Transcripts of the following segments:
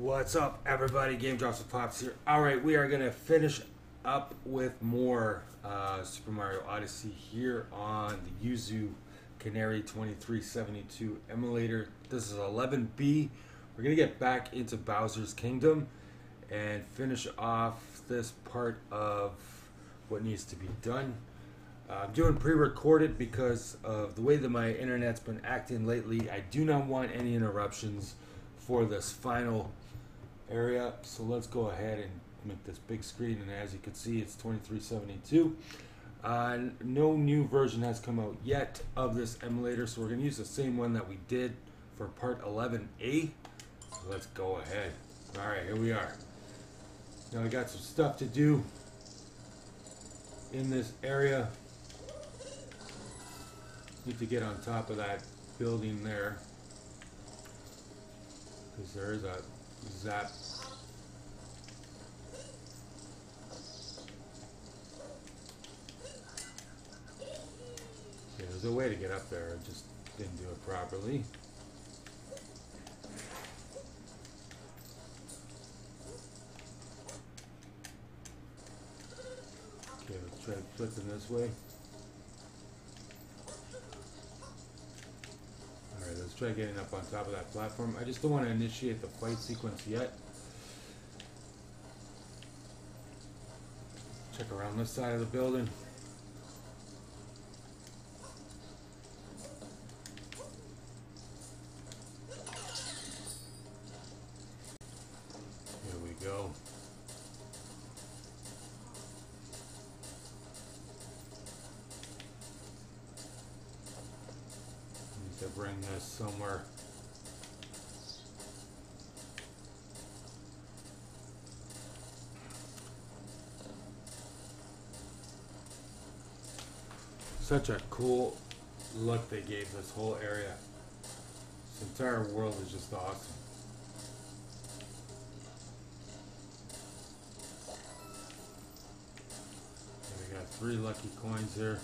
What's up, everybody? Game Drops with Pops here. All right, we are gonna finish up with more uh, Super Mario Odyssey here on the Yuzu Canary 2372 emulator. This is 11B. We're gonna get back into Bowser's Kingdom and finish off this part of what needs to be done. Uh, I'm doing pre-recorded because of the way that my internet's been acting lately. I do not want any interruptions for this final area. So let's go ahead and make this big screen. And as you can see, it's 2372. Uh, no new version has come out yet of this emulator, so we're going to use the same one that we did for part 11A. So let's go ahead. All right, here we are. Now I got some stuff to do in this area. Need to get on top of that building there because there is a zap. Yeah, there's a way to get up there. I just didn't do it properly. Okay, let's try flipping this way. Alright, let's try getting up on top of that platform. I just don't want to initiate the fight sequence yet. Check around this side of the building. Such a cool look they gave this whole area. This entire world is just awesome. Okay, we got three lucky coins here.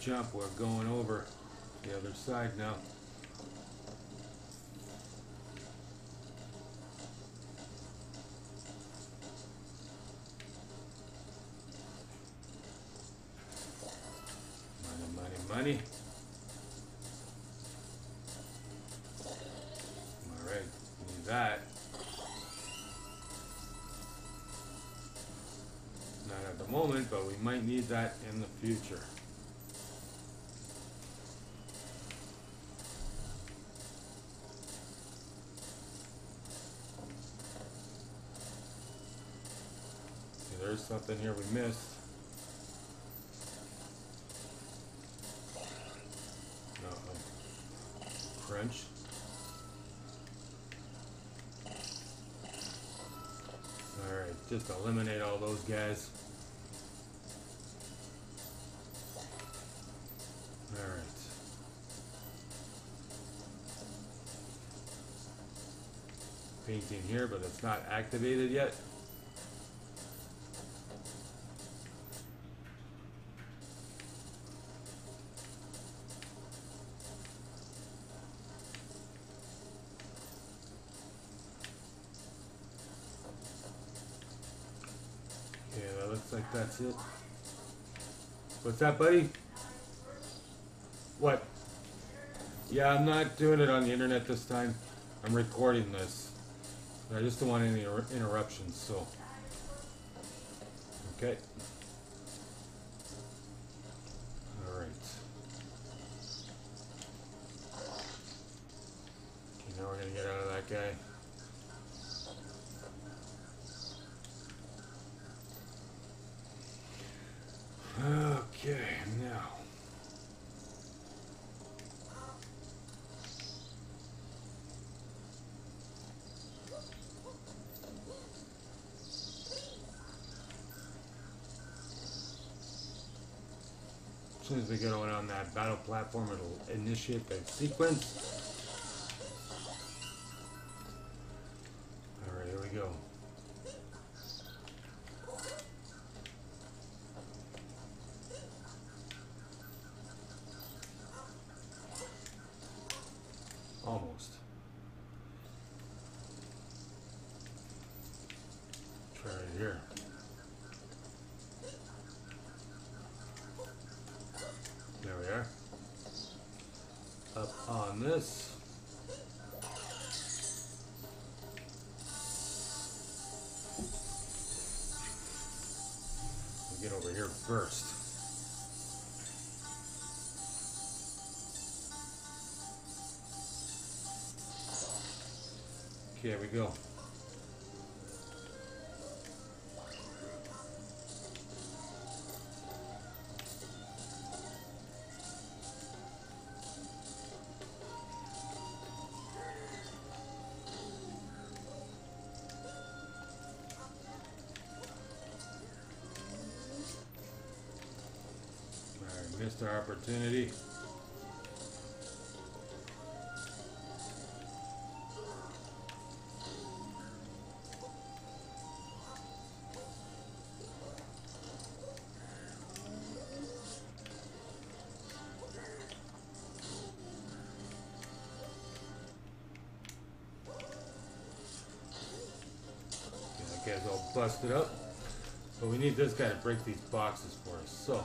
Jump. We're going over the other side now. Something here we missed. Crunch. Alright, just eliminate all those guys. Alright. Painting here, but it's not activated yet. Okay, that looks like that's it. What's that, buddy? What? Yeah, I'm not doing it on the internet this time. I'm recording this. I just don't want any interruptions, so. Okay. Alright. Okay, now we're gonna get out of that guy. Okay, now. As soon as we get on that battle platform, it'll initiate the sequence. Alright, here we go. Right here. There we are. Up on this. Get over here first. Okay, here we go. Alright, opportunity. Guy's all busted up. But we need this guy to break these boxes for us. So.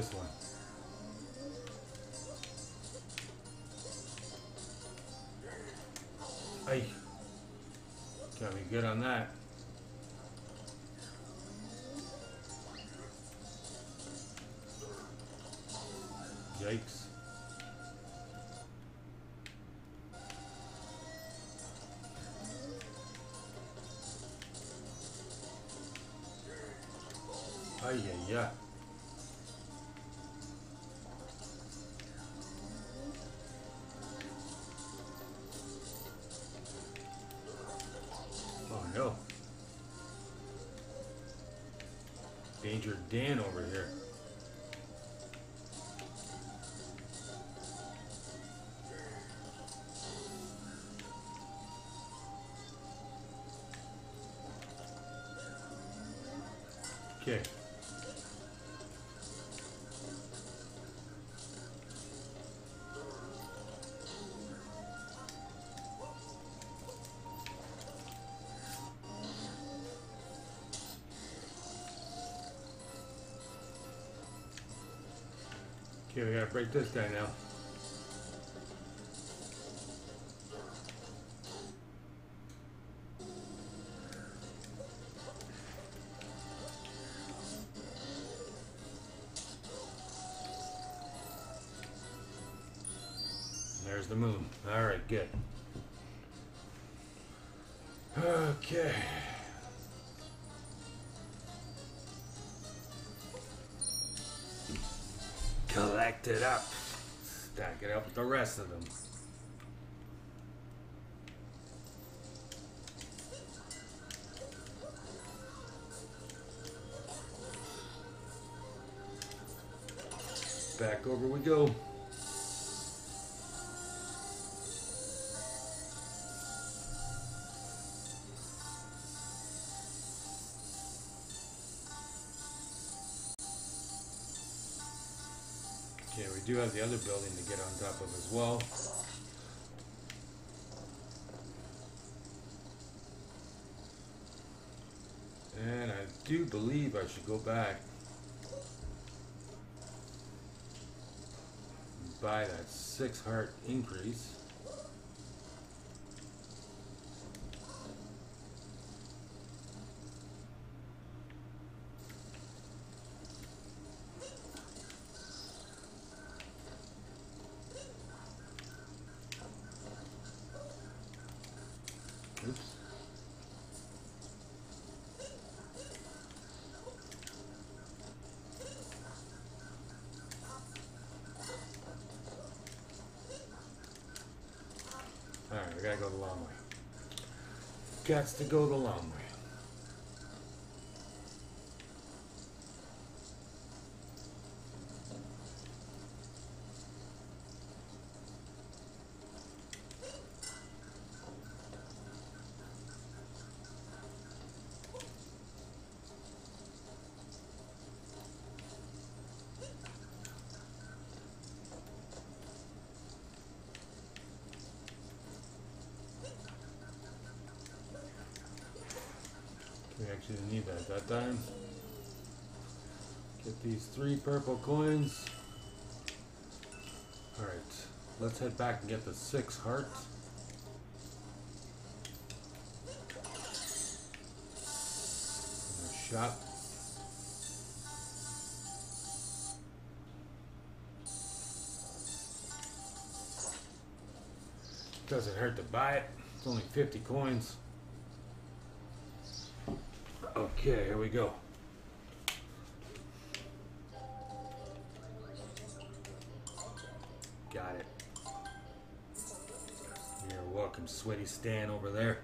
This one? Ay. Got me good on that. Danger Dan over here. Okay, we gotta break this guy now. Collect it up. Stack it up with the rest of them. Back over we go. We do have the other building to get on top of as well. And I do believe I should go back and buy that six heart increase. Oops. gotta go the long way. Gots to go the long We need that that time. Get these three purple coins. Alright, let's head back and get the six hearts. Shop. Doesn't hurt to buy it. It's only 50 coins. Okay, here we go. Got it. You're welcome, sweaty Stan over there.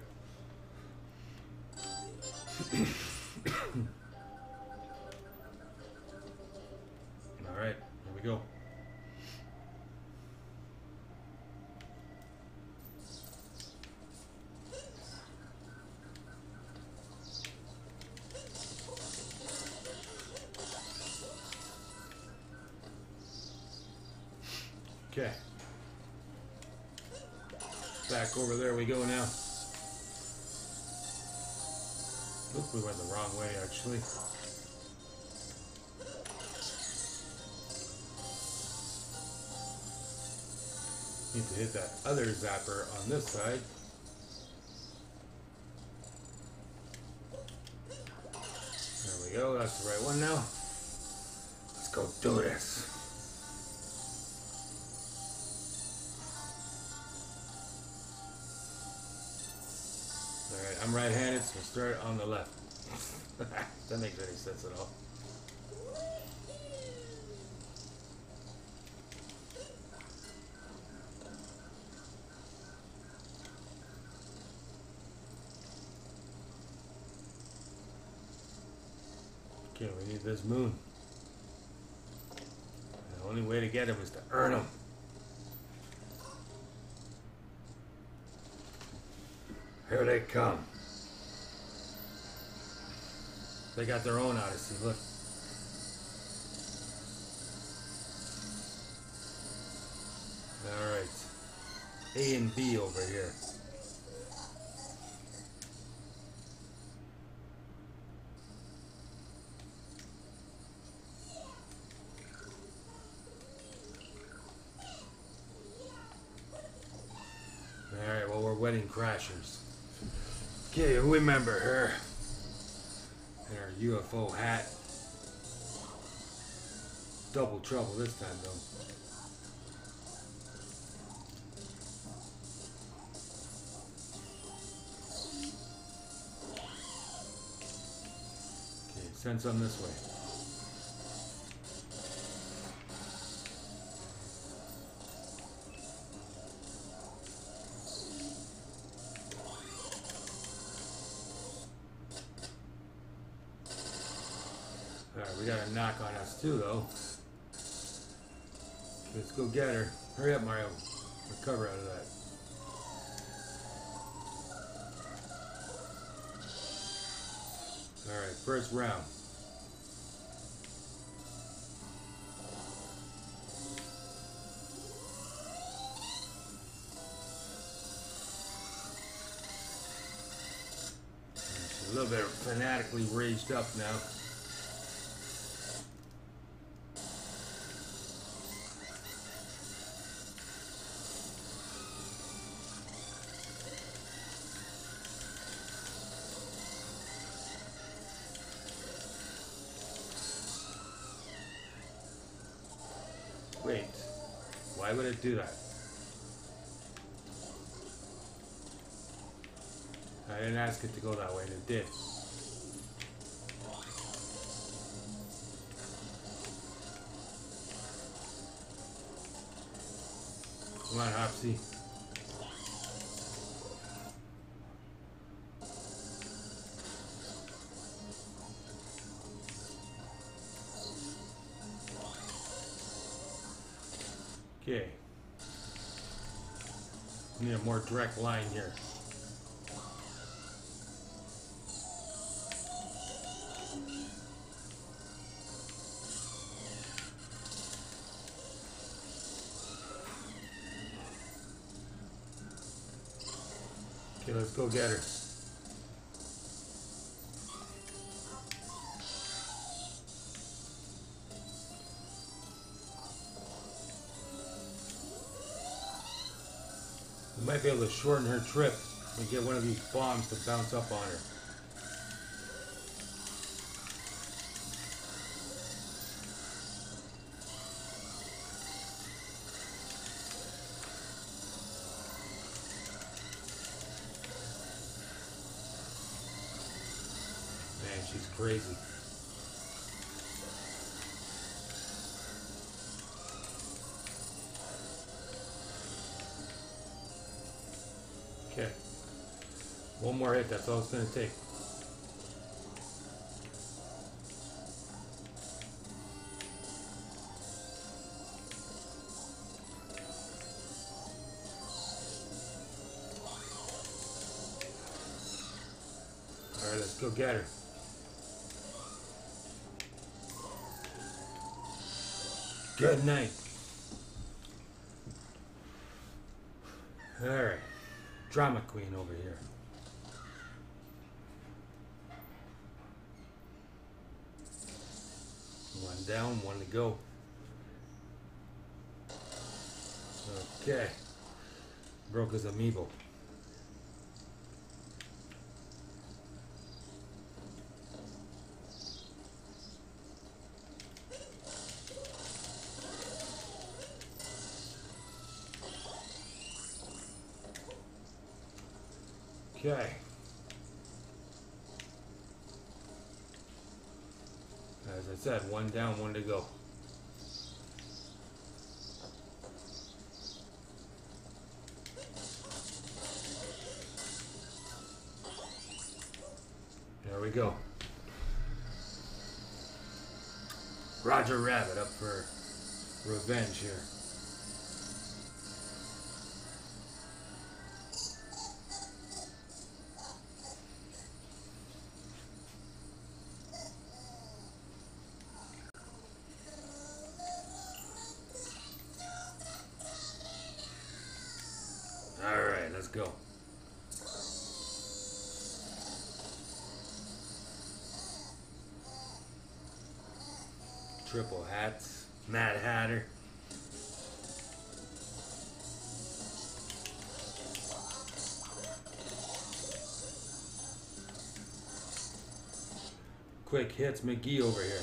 we go now. Look, we went the wrong way actually. Need to hit that other zapper on this side. There we go, that's the right one now. Let's go do this. Start on the left. that makes any sense at all. Okay, we need this moon. The only way to get him is to earn him. Here they come. They got their own Odyssey, look. Alright. A and B over here. Alright, well, we're wedding crashers. Okay, remember her. UFO hat. Double trouble this time, though. Okay, send some this way. Alright, we got a too, though. Let's go get her. Hurry up, Mario. Recover out of that. Alright, first round. A little bit fanatically raged up now. Why do that? I didn't ask it to go that way, and it did. Come on, Hopsy. Direct line here. Okay, let's go get her. Might be able to shorten her trip and get one of these bombs to bounce up on her. Man, she's crazy. That's all it's gonna take. Alright, let's go get her. Good night. Alright. Drama queen over here. One down, one to go. Okay. Broke his amiibo. Okay. As I said, one down, one to go. Triple hats, Mad Hatter. Quick hits McGee over here.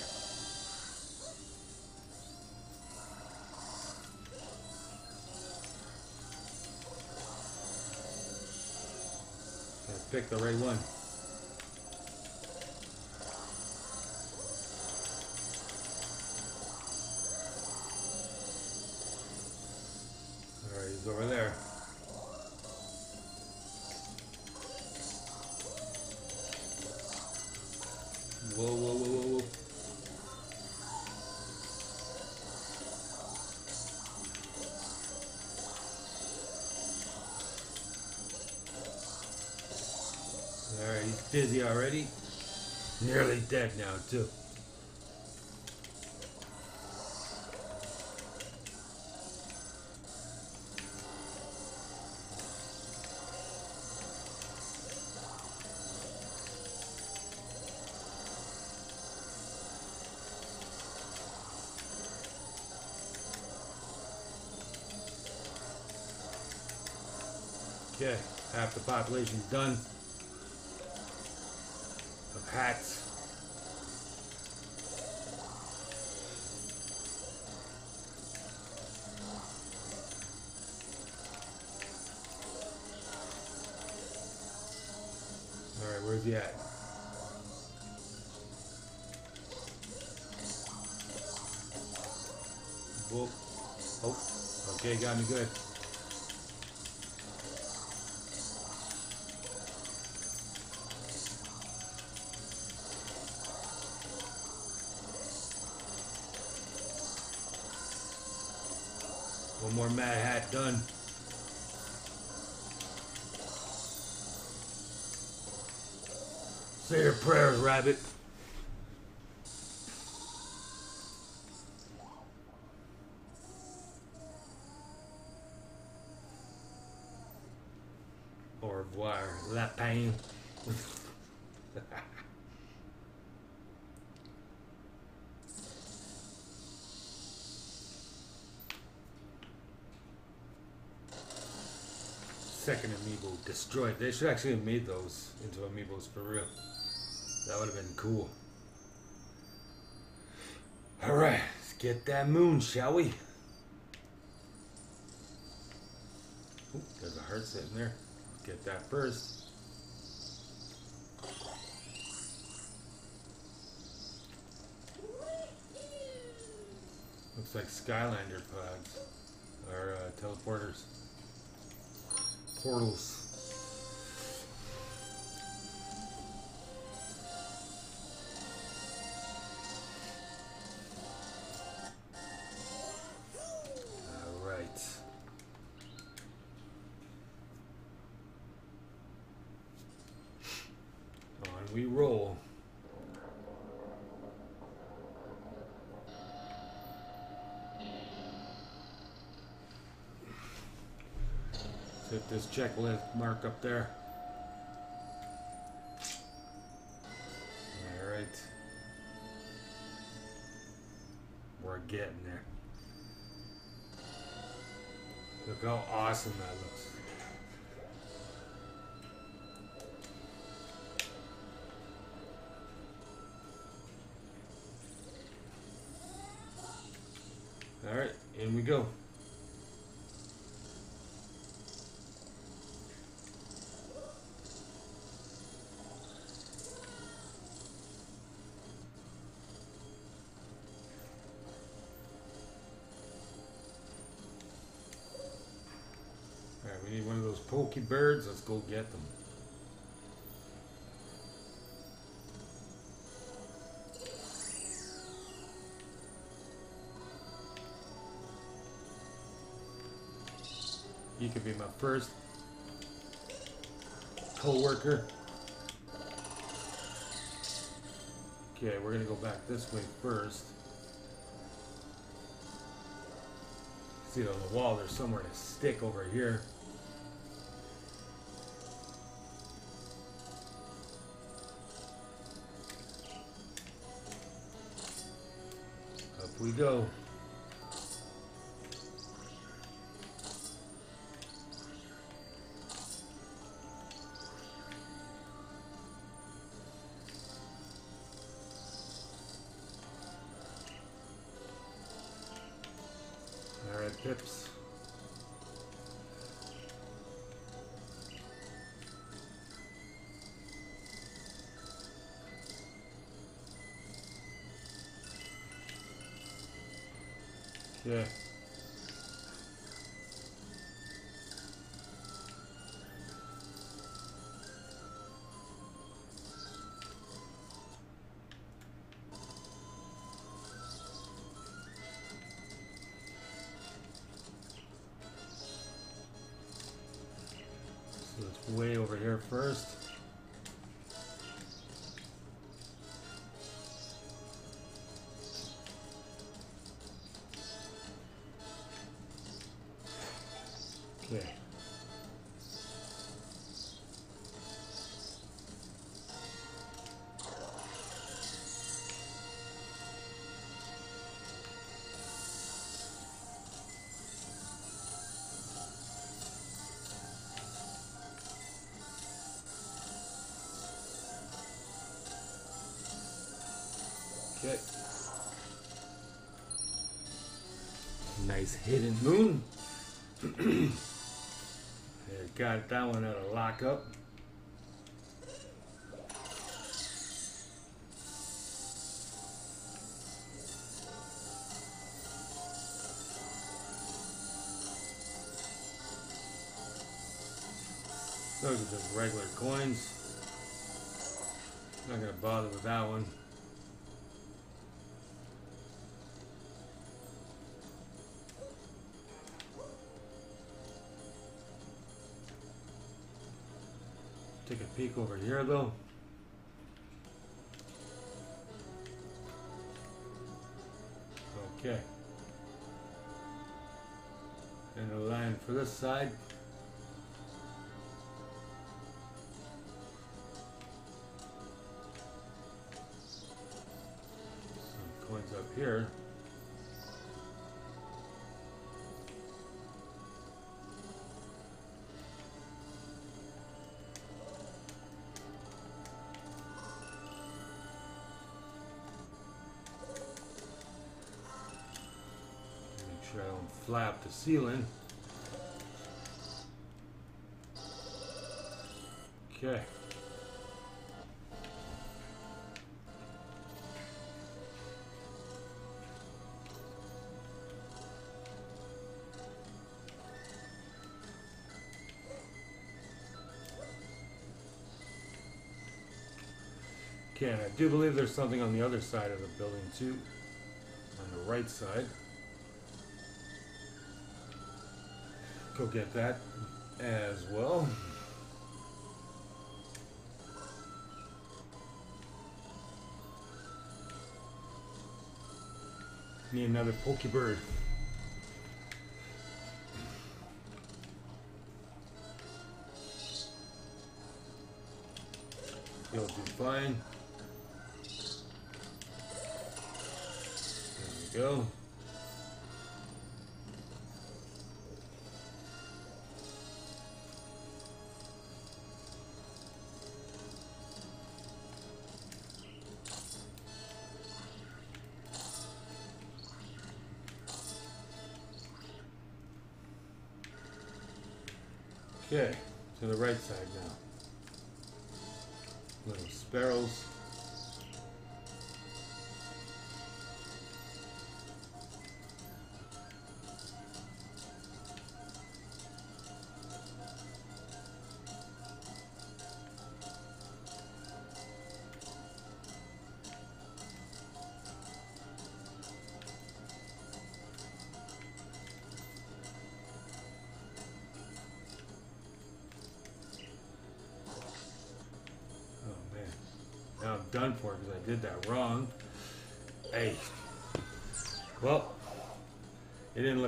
Pick the right one. Dead now, too. Okay, half the population's done. Of hats. Me good. One more Mad Hat done. Say your prayers, Rabbit. Au revoir, lapin. Second amiibo destroyed. They should actually have made those into amiibos for real. That would have been cool. Alright, let's get that moon, shall we? Ooh, there's a heart sitting there. Let's get that first. Looks like Skylander pods. Or uh, teleporters. Portals. This checklist mark up there. Need one of those pokey birds. Let's go get them. You could be my first co-worker. Okay, we're gonna go back this way first. See on the wall, there's somewhere to stick over here. Go. Okay. Nice hidden moon. Got that one out of lockup. Those are just regular coins. Not gonna bother with that one. Peek over here though. Okay. And a line for this side. Don't flap the ceiling. Okay. Okay, I do believe there's something on the other side of the building too. On the right side. Go get that as well. Need another pokebird. You'll do fine. There we go. Okay, to the right side now. Little sparrows.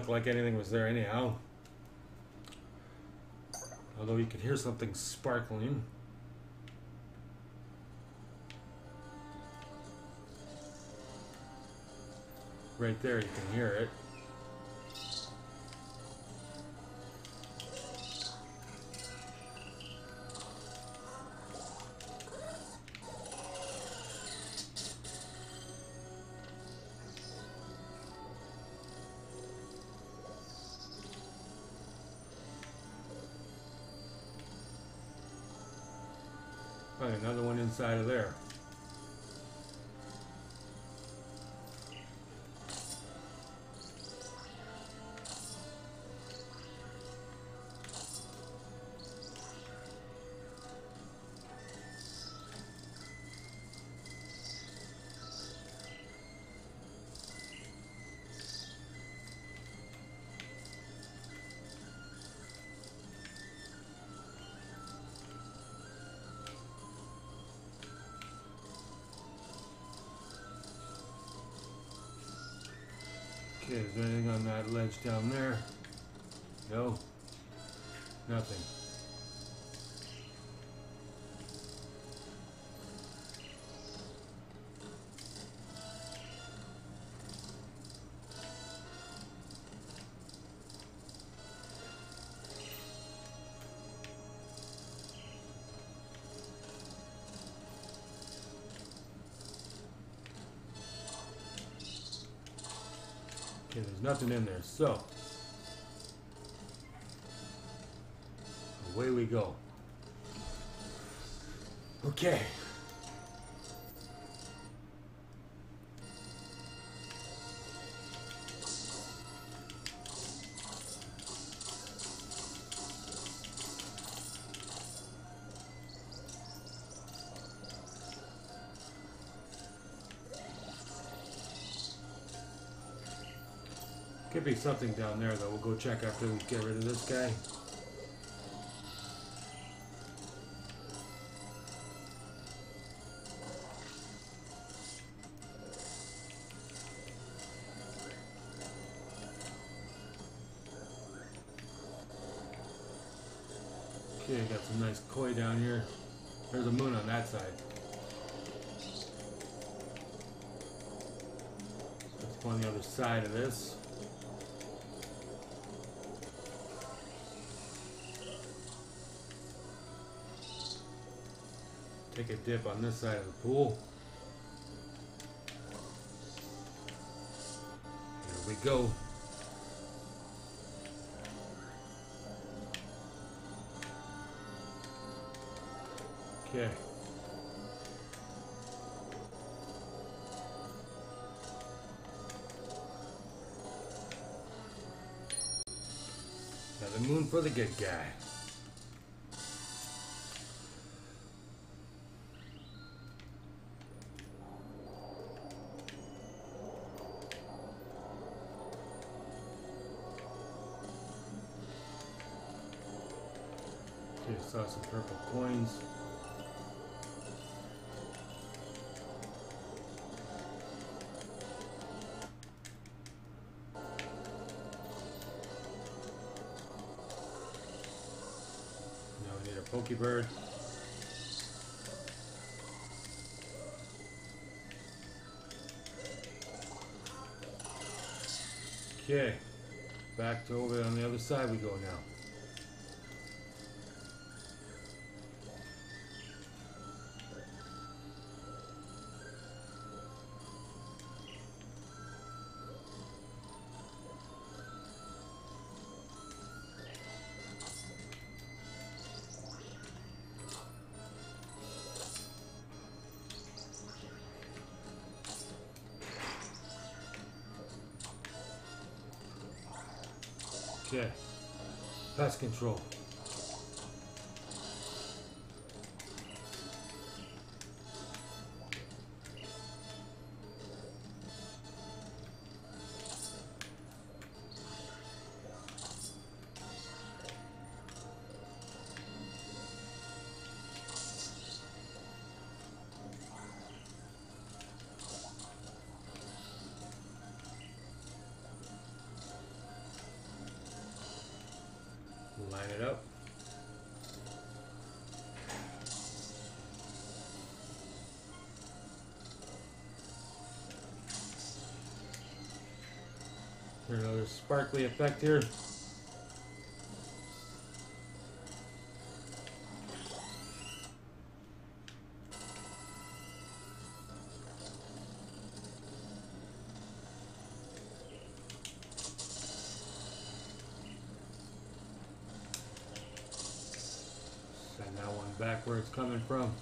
Look like anything was there anyhow. Although you could hear something sparkling. Right there, you can hear it. Okay, is there anything on that ledge down there? No. Nothing. Nothing in there. So, away we go. Okay. be something down there that we'll go check after we get rid of this guy. Okay, got some nice koi down here. There's a moon on that side. That's on the other side of this. Take a dip on this side of the pool. Here we go. Okay. Now the moon for the good guy. Coins. Now we need a pokebird. Okay, back to over on the other side we go now. Control. Sparkly effect here. Send that one back where it's coming from.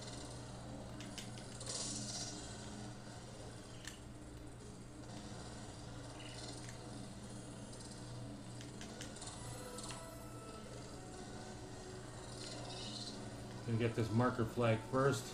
Gonna get this marker flag first.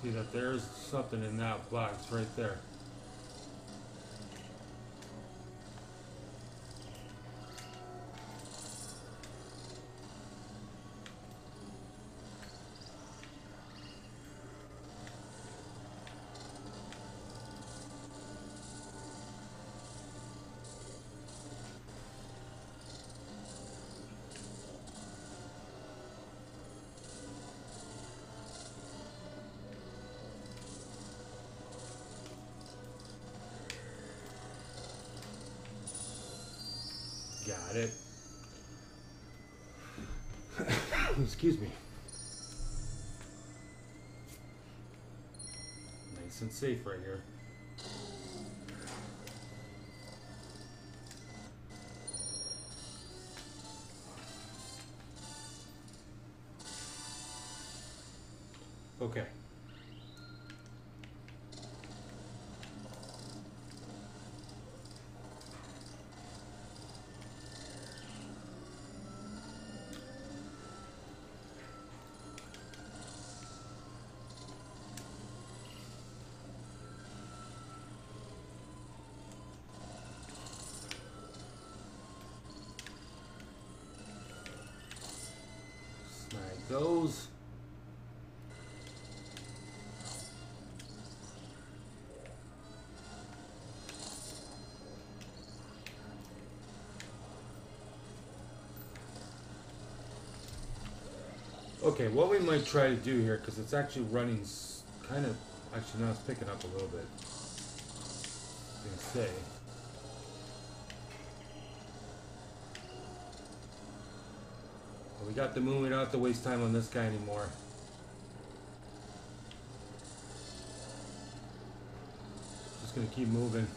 See that there's something in that box right there. Excuse me. Nice and safe right here. Those. Okay, what we might try to do here, because it's actually running kind of, actually now it's picking up a little bit. I was say. we got the moon, we don't have to waste time on this guy anymore. Just gonna keep moving.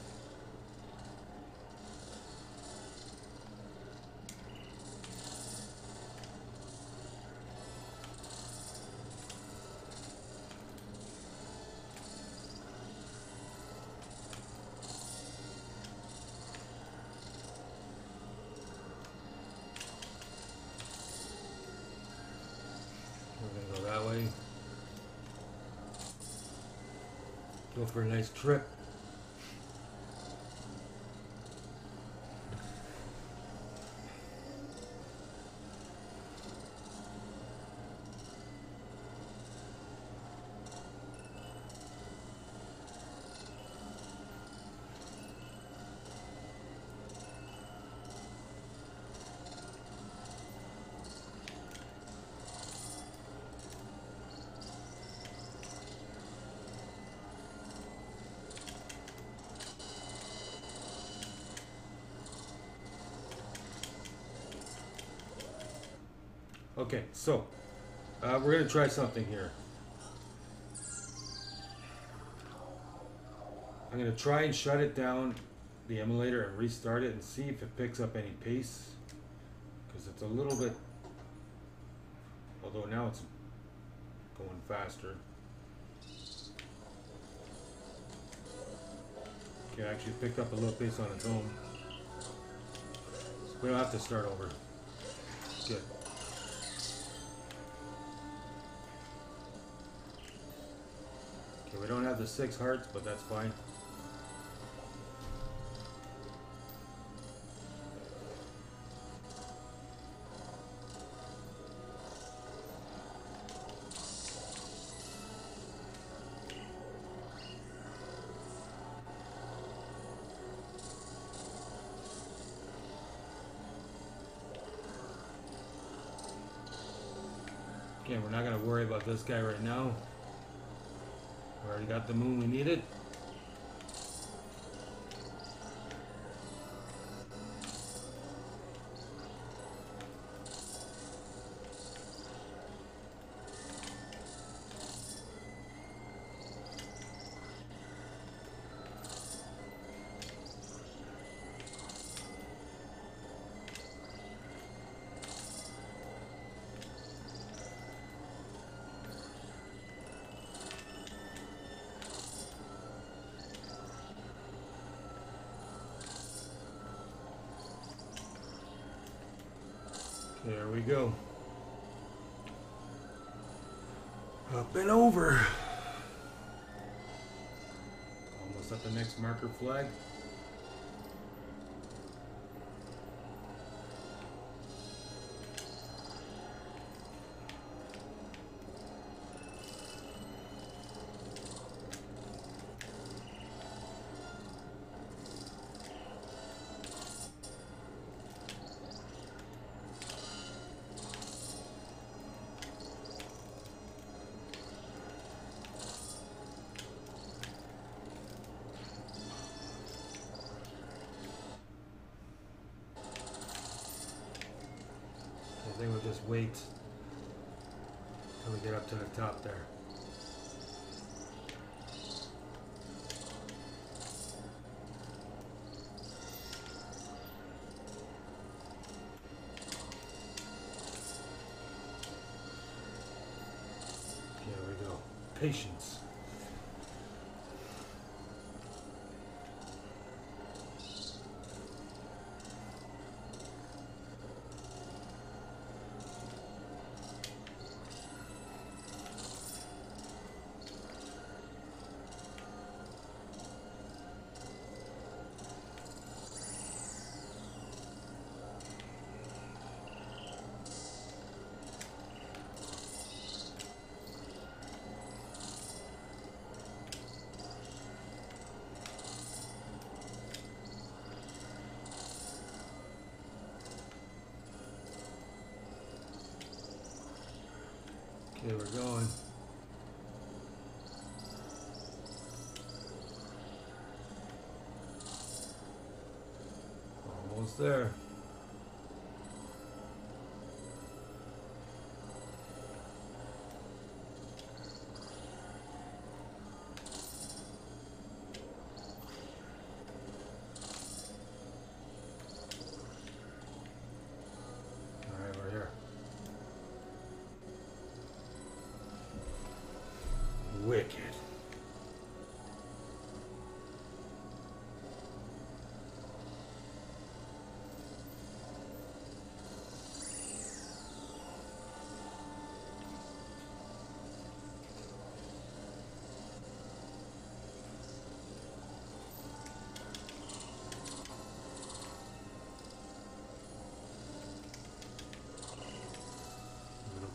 Go for a nice trip. Okay, so uh, we're gonna try something here. I'm gonna try and shut it down, the emulator, and restart it and see if it picks up any pace. Because it's a little bit, although now it's going faster. Okay, actually picked up a little pace on its own. We don't have to start over. Good. We don't have the six hearts, but that's fine. Again, we're not going to worry about this guy right now. Got the moon we needed. And over. Almost at the next marker flag. Wait till we get up to the top there. Here we go. Patience. Okay, we're going. Almost there. Wicked.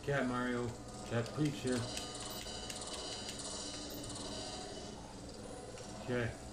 Cat Mario. Cat Peach here. Okay. Okay.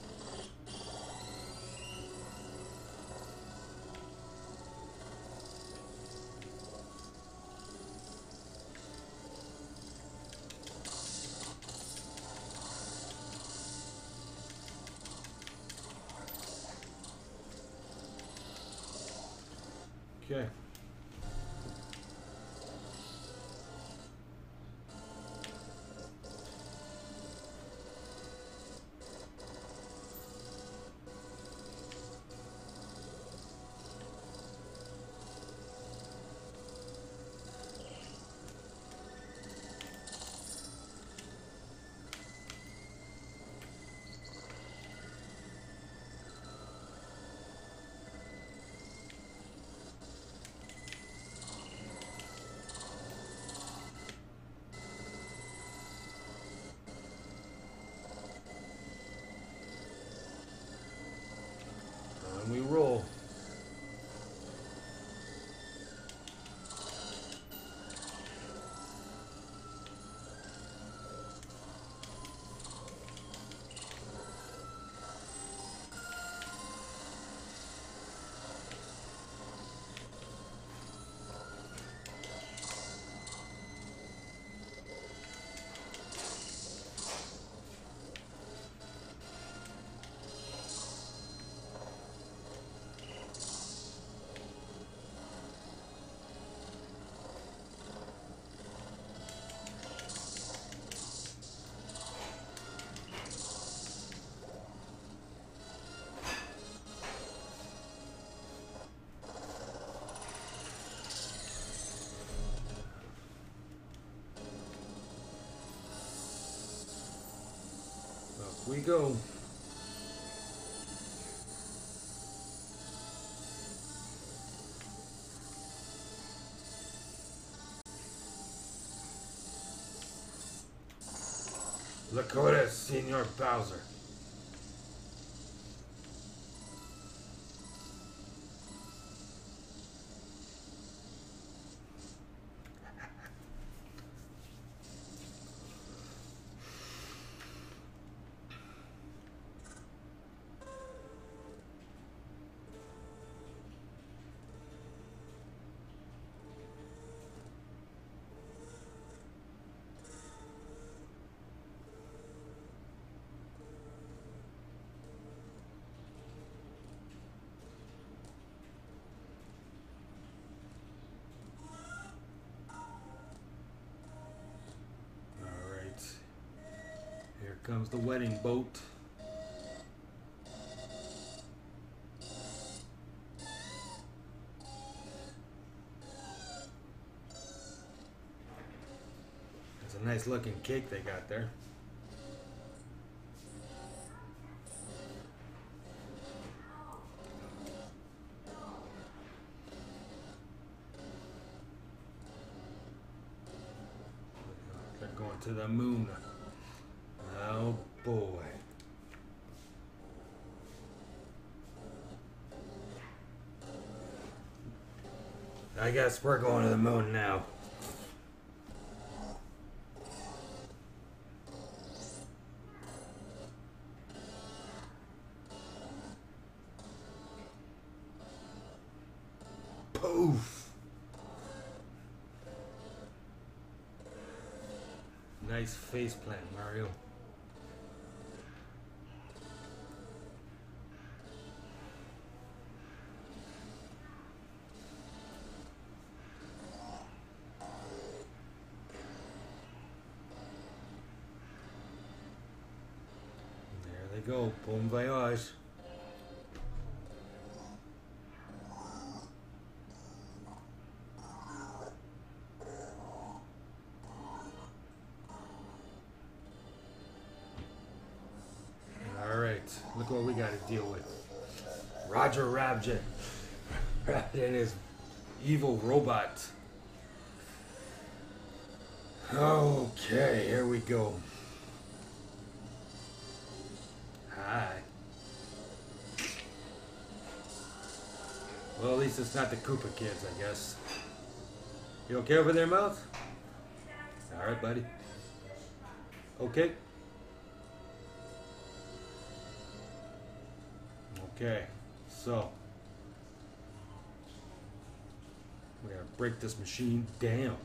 We go. Lakota Senor Bowser. All right. Here comes the wedding boat. It's a nice looking cake they got there. Going to the moon. Oh boy. I guess we're going to the moon now. Poof. Nice face plant, Mario. Look what we got to deal with. Roger Rabbit and his evil robot. Okay, here we go. Hi. Well, at least it's not the Koopa kids, I guess. You okay over there, Mouth? All right, buddy. Okay. Okay, so we're gonna break this machine down.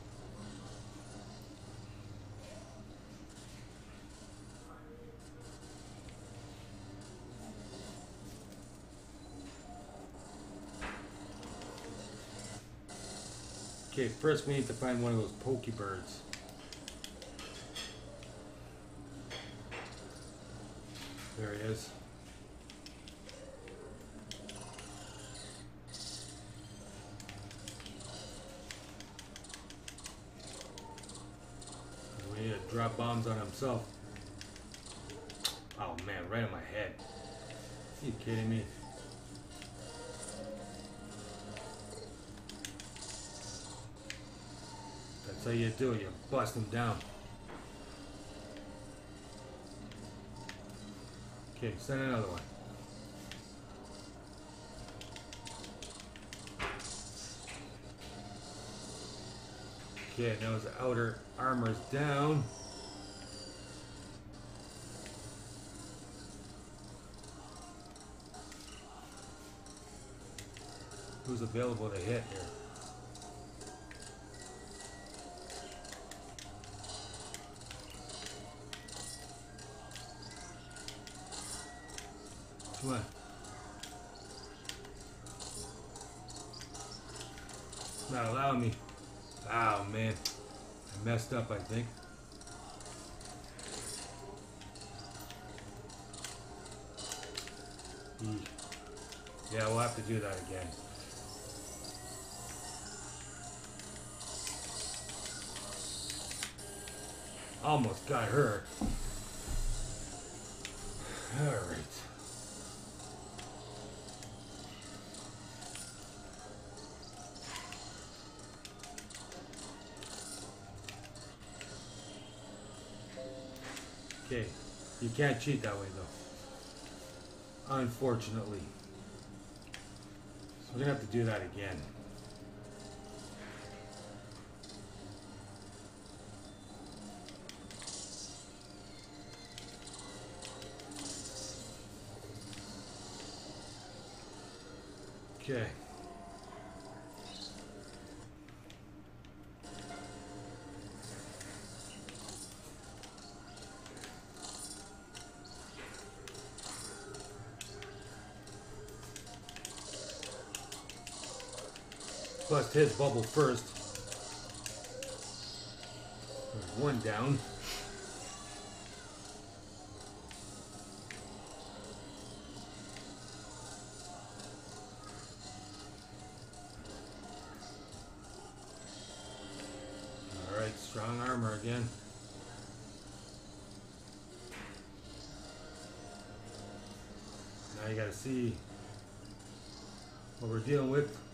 Okay, first we need to find one of those pokebirds. There he is. We need to drop himself. Oh man, right in my head. Are you kidding me? That's how you do it. You bust them down. Okay, send another one. Okay, now his outer armor's down. Who's available to hit here? On. Not allowing me. Oh man. I messed up I think. Hmm. Yeah, we'll have to do that again. Almost got her. Alright. Okay, you can't cheat that way though. Unfortunately. So we're gonna have to do that again. His bubble first. One down. Alright, strong armor again. Now you gotta see what we're dealing with.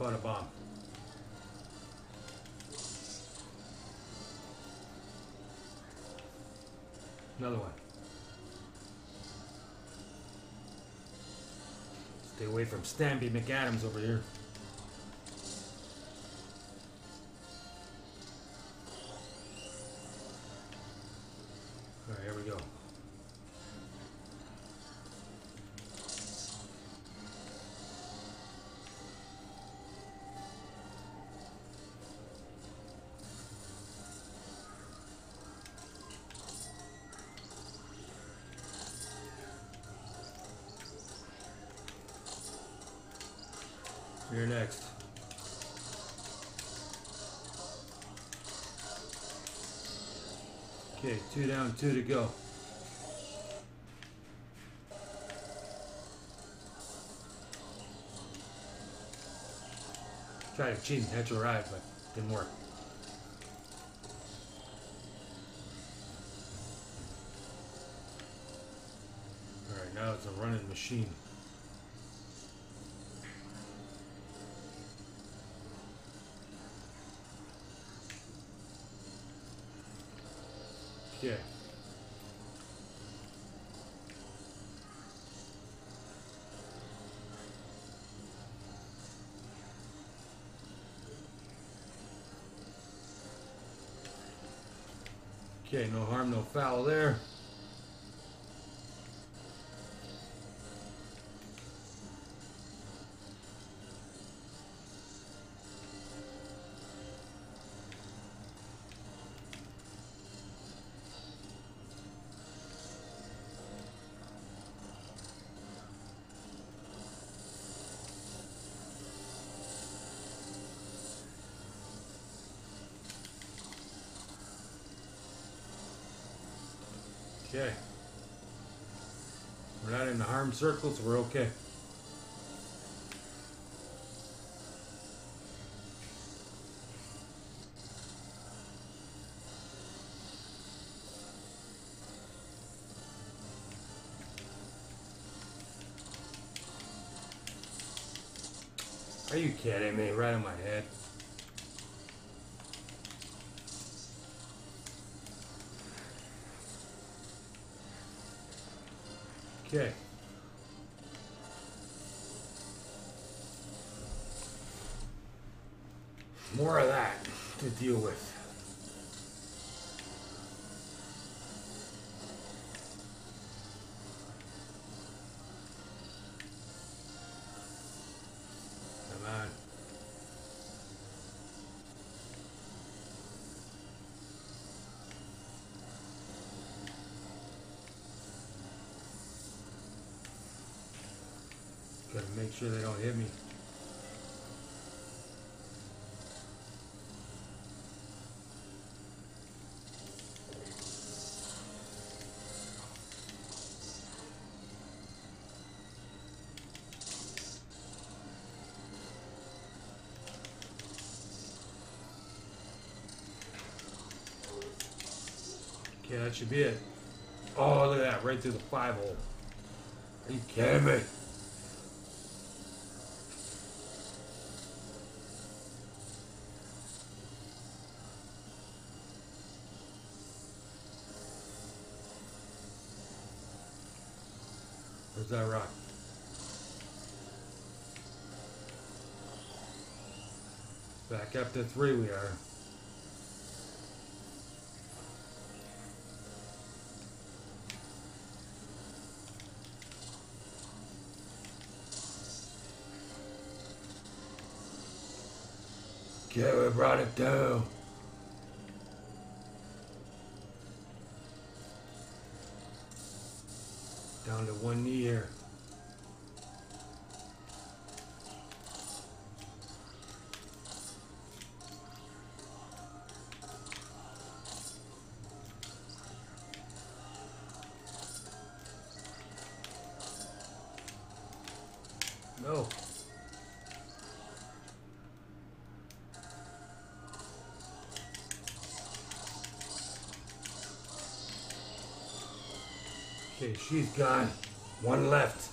A bomb. Another one. Stay away from Stampy McAdams over here. Two down, two to go. Tried to cheat and catch a ride, but didn't work. Alright, now it's a running machine. Okay, no harm, no foul there. Okay. We're not in the harm circle, so we're okay. Are you kidding me? Right on my head. Okay. More of that to deal with. Come on. Gotta make sure they don't hit me. Okay, that should be it. Oh, look at that, right through the five hole. Are you kidding me? Where's that rock? Back up to three we are. Okay, we brought it. Down she's gone. One left.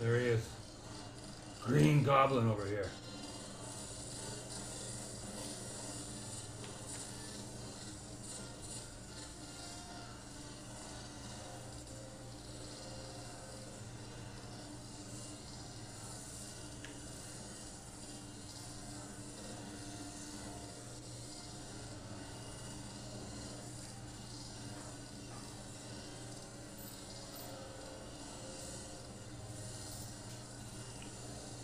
There he is. Green Goblin over here.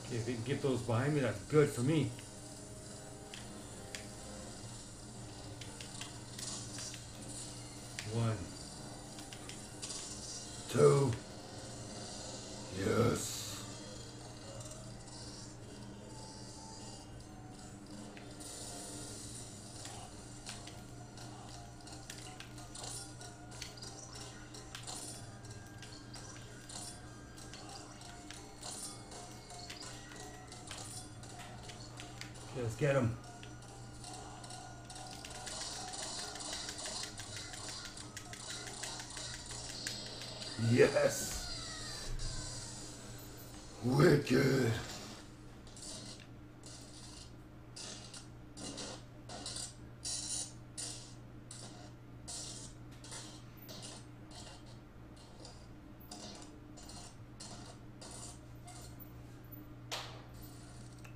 Okay, if you can get those behind me, that's good for me. Let's get him. Yes. Wicked.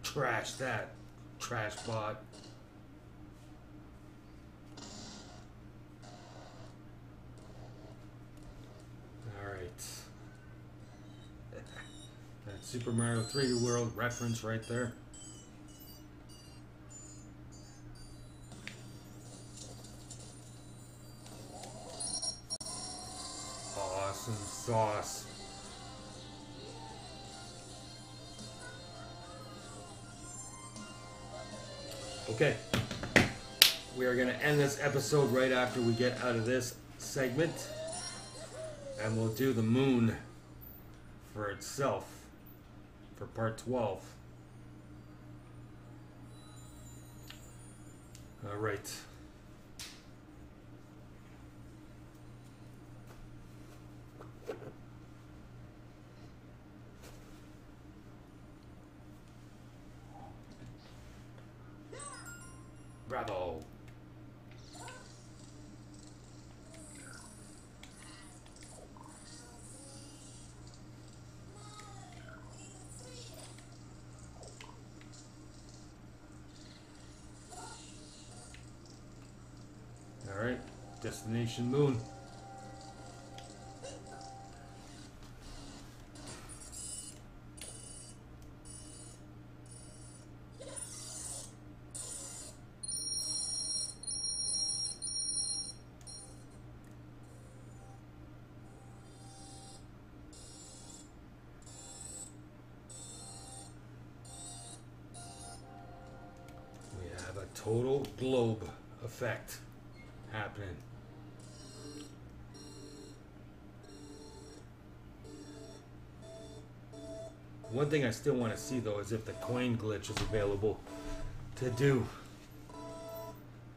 Trash that. Trash bot. Alright. That Super Mario 3D World reference right there. Episode right after we get out of this segment. And we'll do the moon for itself for part 12. All right. Bravo. All right, Destination Moon. We have a total globe effect happening. One thing I still want to see though is if the coin glitch is available to do.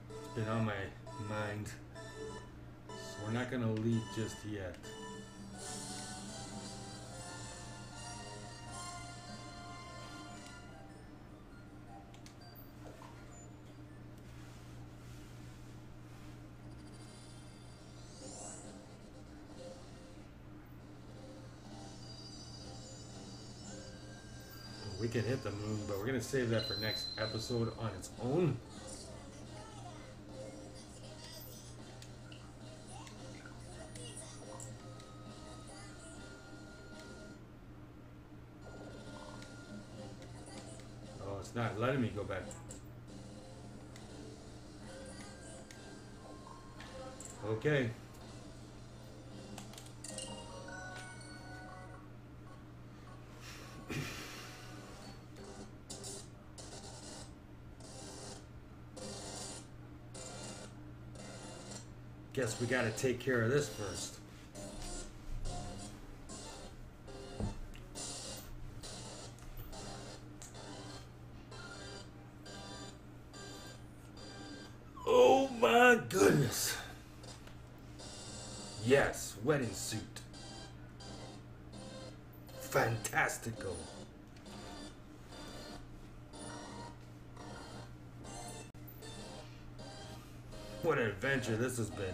It's been on my mind. So we're not going to leave just yet. Can hit the moon, but we're gonna save that for next episode on its own. Oh, it's not letting me go back. Okay. Guess we gotta take care of this first. Oh my goodness. Yes, wedding suit. Fantastical. What an adventure this has been.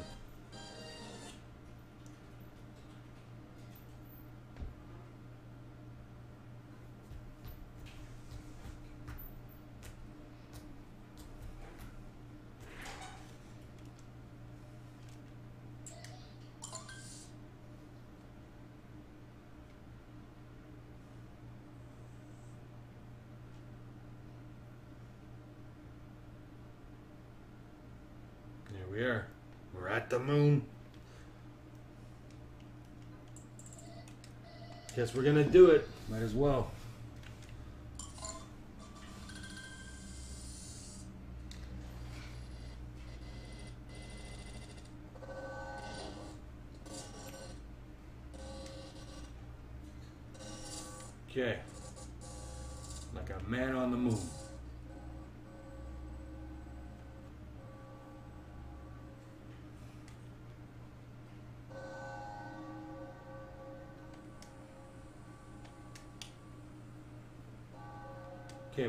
Here we are. We're at the moon. Guess we're gonna do it. Might as well.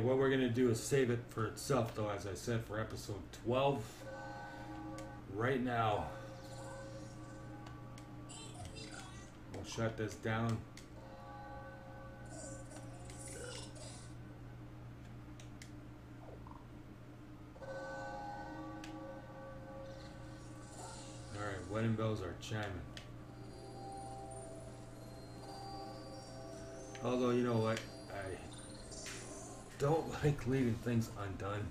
What we're gonna do is save it for itself, though, as I said, for episode 12. Right now, we'll shut this down. Alright, wedding bells are chiming. Although, you know what? I don't like leaving things undone.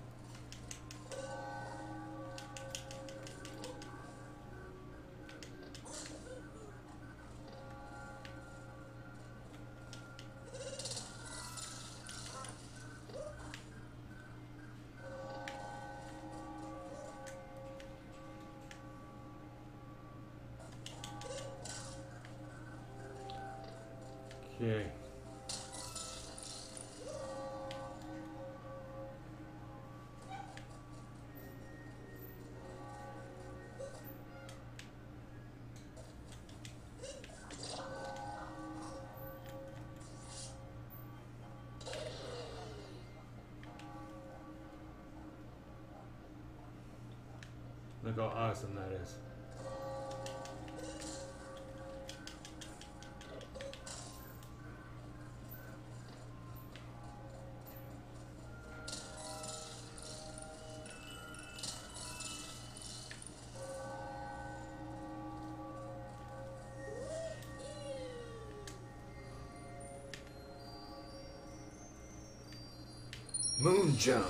Moon jump.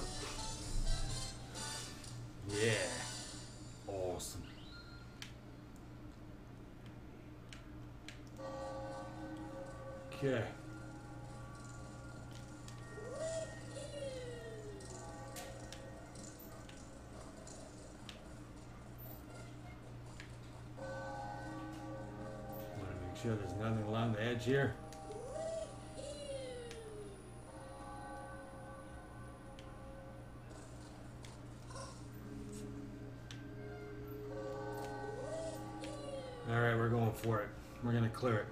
Yeah. Awesome. Okay. Sure there's nothing along the edge here. Going for it. We're gonna clear it.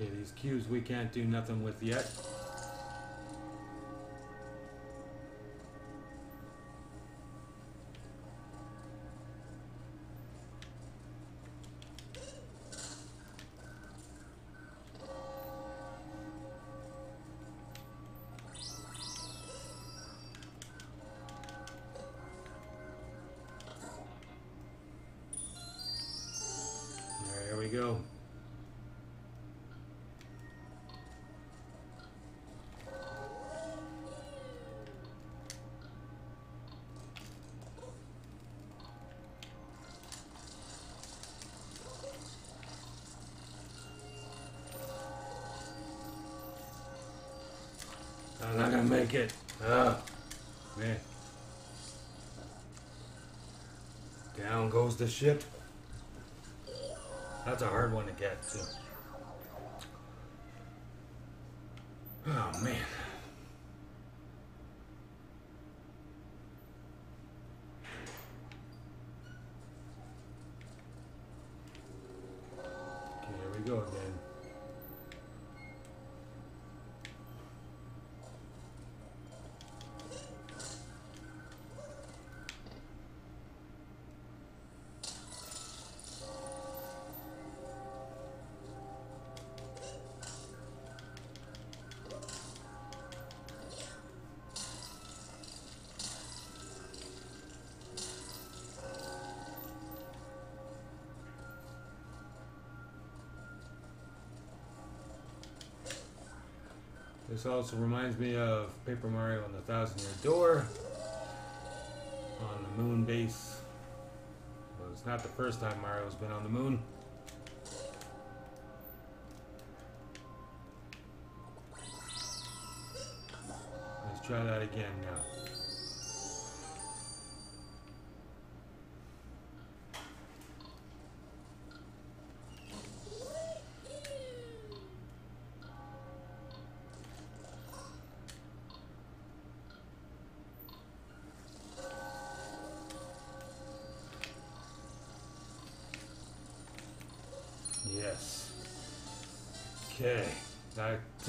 Okay, these cubes we can't do nothing with yet. Not it. Ah, man. Down goes the ship. That's a hard one to get, too. This also reminds me of Paper Mario and the Thousand Year Door on the moon base. Well, it's not the first time Mario's been on the moon. Let's try that again now.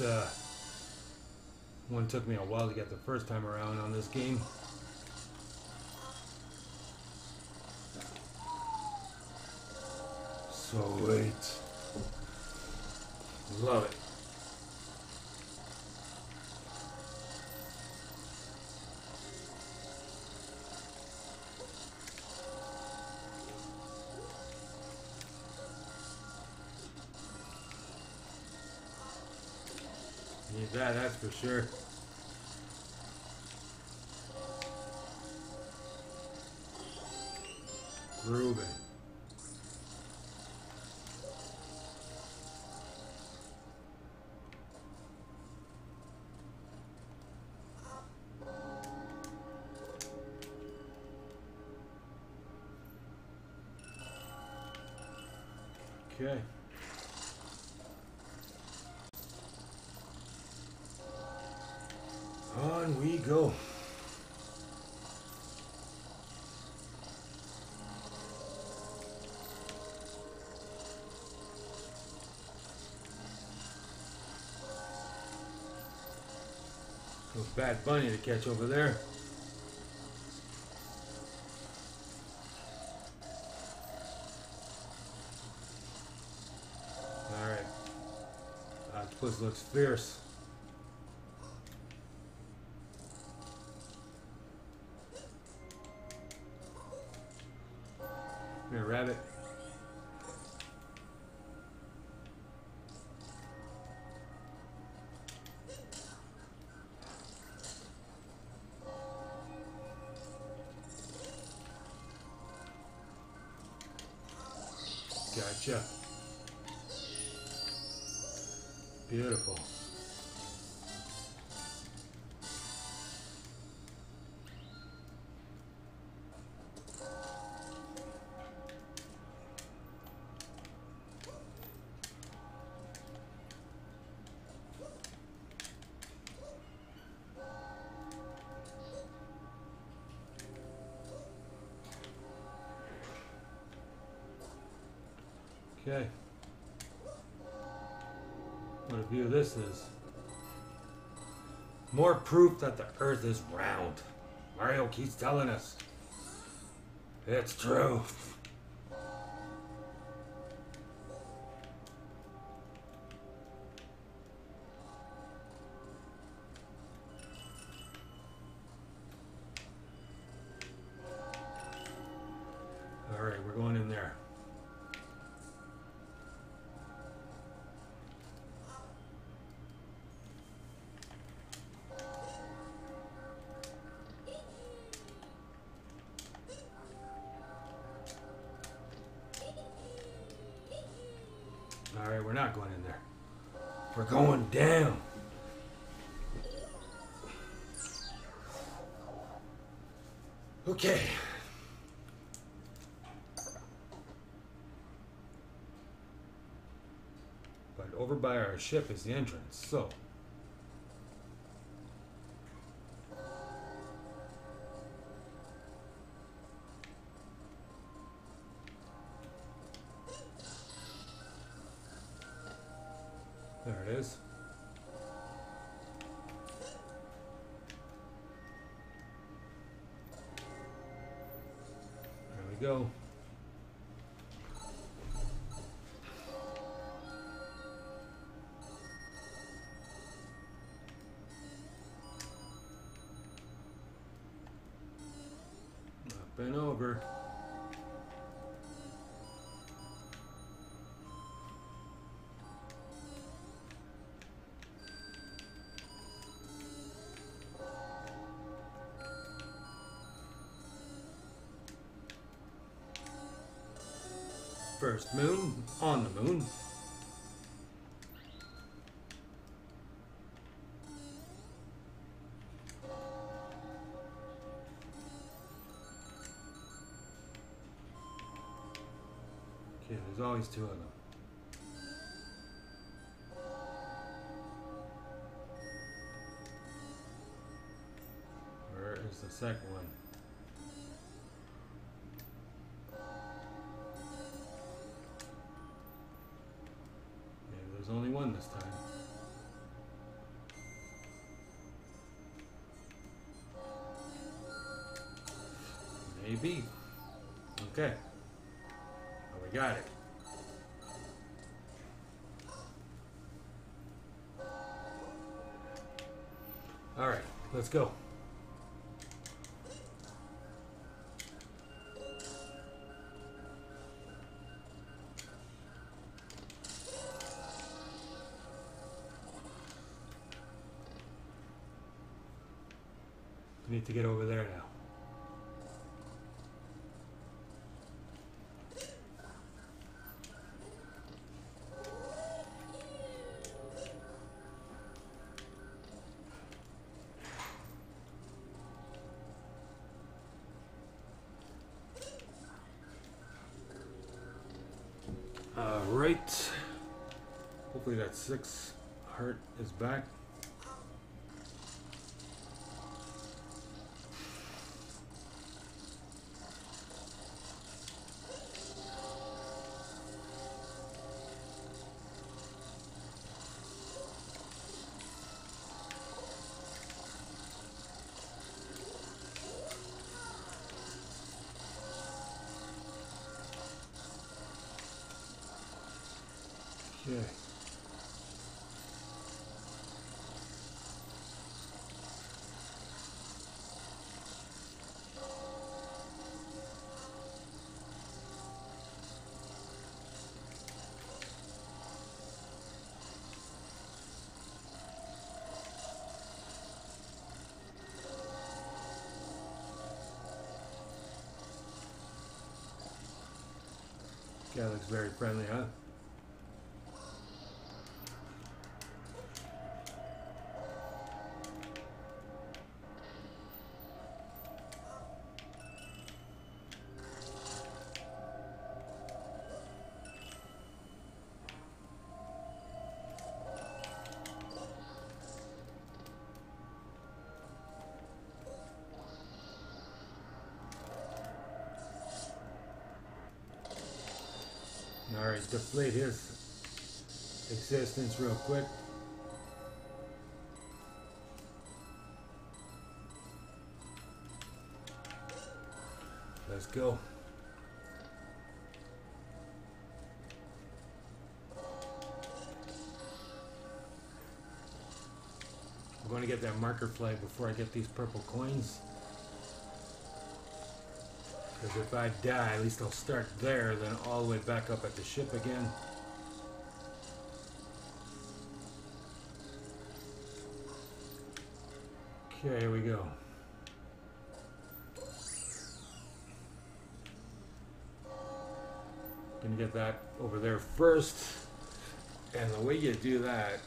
Uh, one took me a while to get the first time around on this game. So wait. Love it. For sure. Bad Bunny to catch over there. Alright. Octopus looks fierce. Okay. What a view this is. More proof that the earth is round. Mario keeps telling us. It's true. Ship is the entrance, so. First moon on the moon. Okay, there's always two of them. Where is the second one? One this time. Maybe. Okay. We got it. All right, let's go. Need to get over there now. All right. Hopefully that six heart is back. Okay. Guy looks very friendly, huh? Alright, deflate his existence real quick. Let's go. I'm going to get that marker flag before I get these purple coins. Because if I die, at least I'll start there, then all the way back up at the ship again. Okay, here we go. Gonna get that over there first. And the way you do that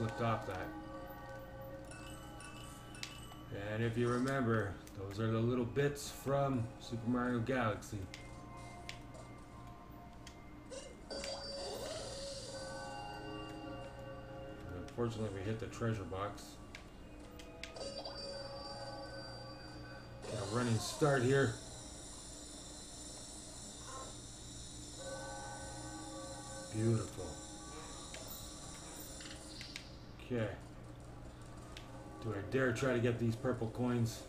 slipped off that. And if you remember, those are the little bits from Super Mario Galaxy. And unfortunately, we hit the treasure box. Get a running start here. Beautiful. Okay. Do I dare try to get these purple coins?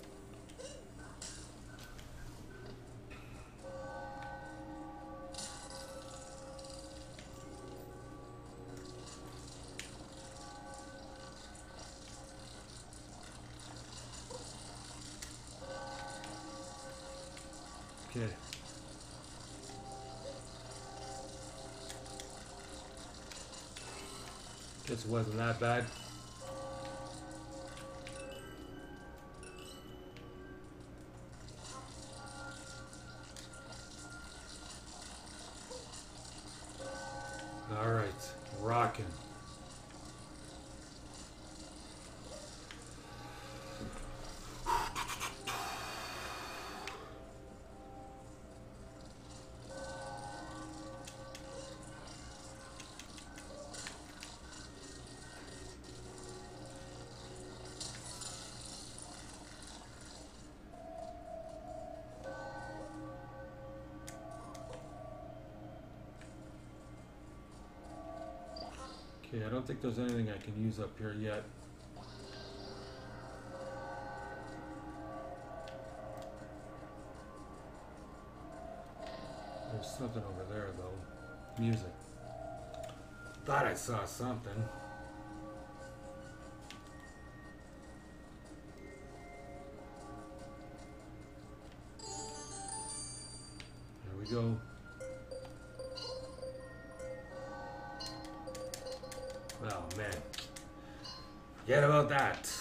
Okay. It wasn't that bad. Don't think there's anything I can use up here yet. There's something over there though. Music. Thought I saw something. Forget about that.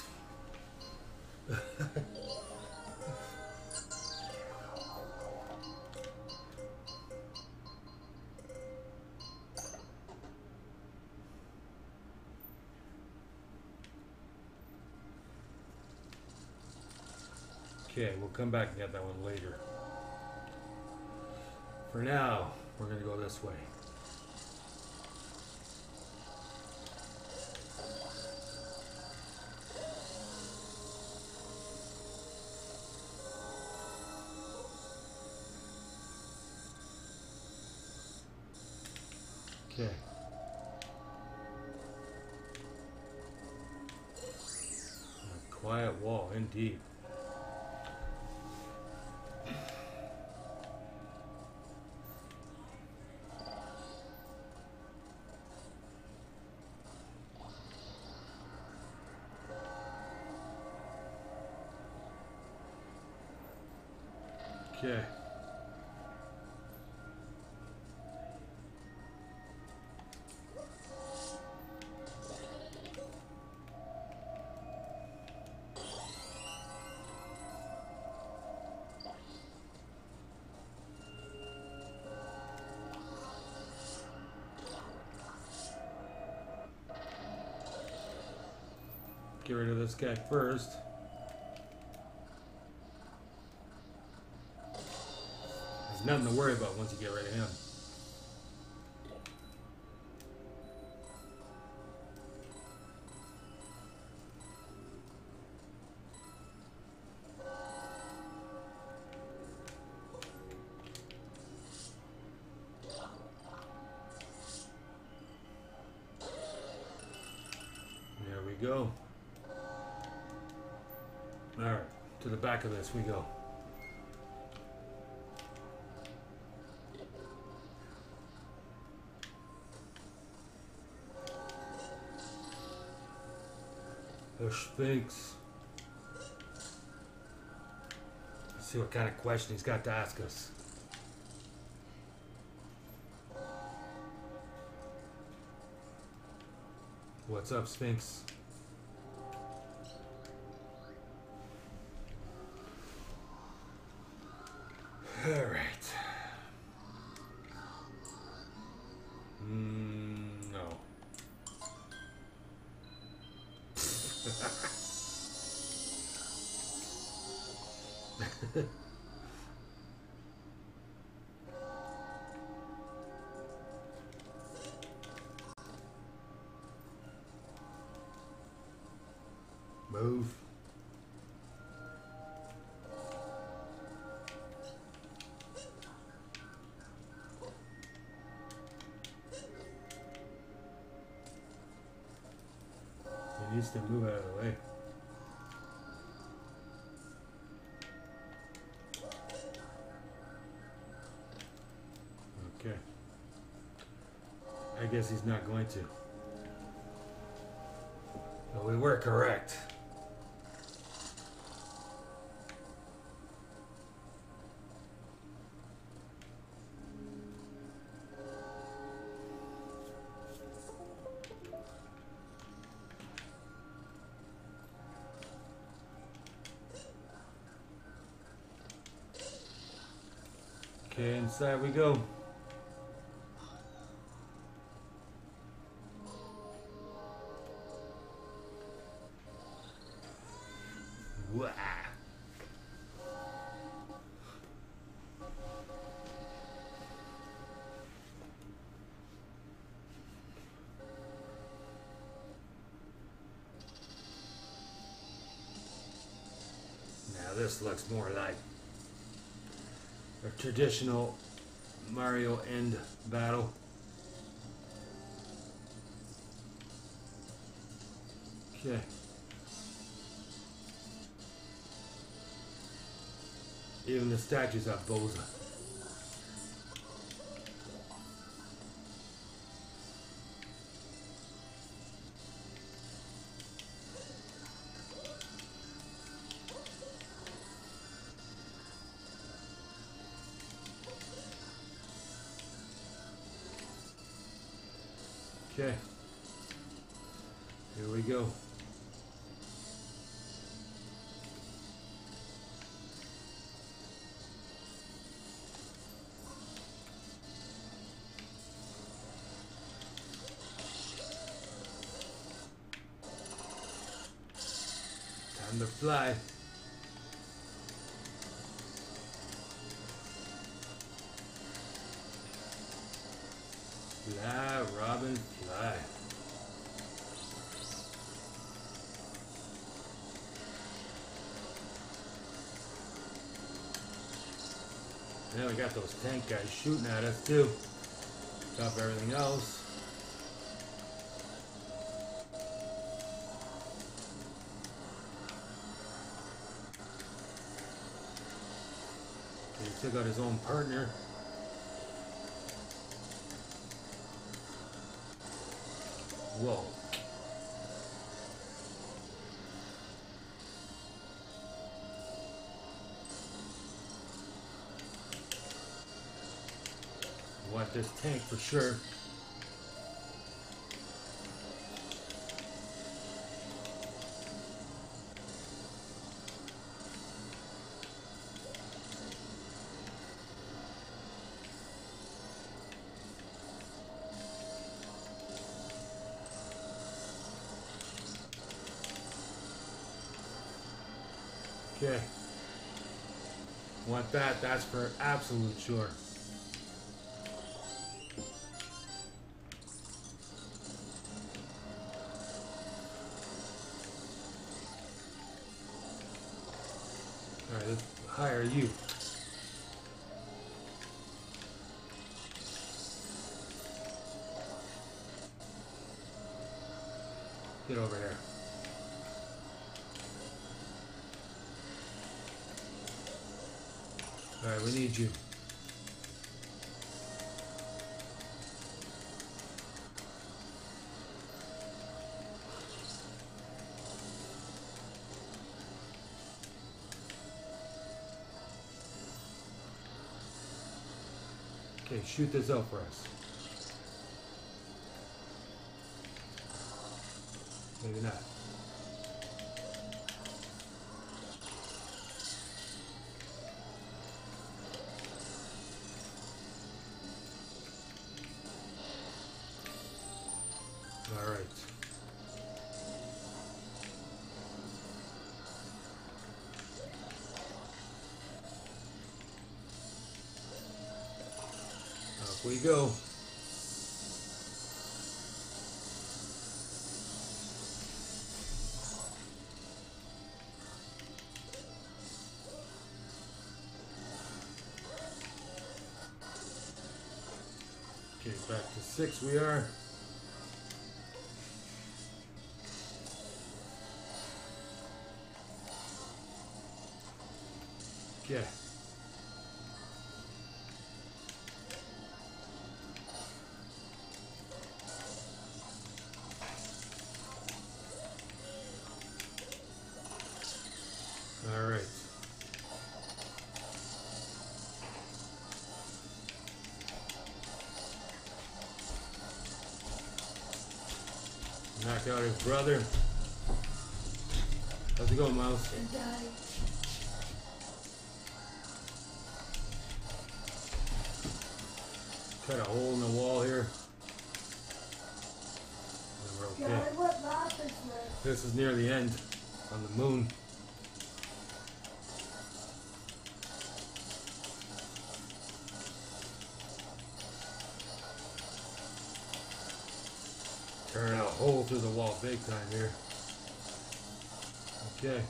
okay, we'll come back and get that one later. For now, we're gonna go this way. Okay. Get rid of this guy first. Nothing to worry about once you get rid of him. There we go. Alright, to the back of this we go. Sphinx. Let's see what kind of question he's got to ask us. What's up, Sphinx? To move out of the way. Okay. I guess he's not going to. But we were correct. Okay, inside we go. Now this looks more like traditional Mario end battle. Okay. Even the statues have bows. Fly. Fly, Robin, fly. Now we got those tank guys shooting at us too. Top everything else. Took out his own partner. Whoa. Want this tank for sure. That, that's for absolute sure. Alright, let's hire you. Get over here. Alright, we need you. Okay, shoot this out for us. Maybe not. Six we are. Knock out his brother. How's it going, Miles? Cut a hole in the wall here. And we're okay. God, what this? This is near the end on the moon. Time here. Okay.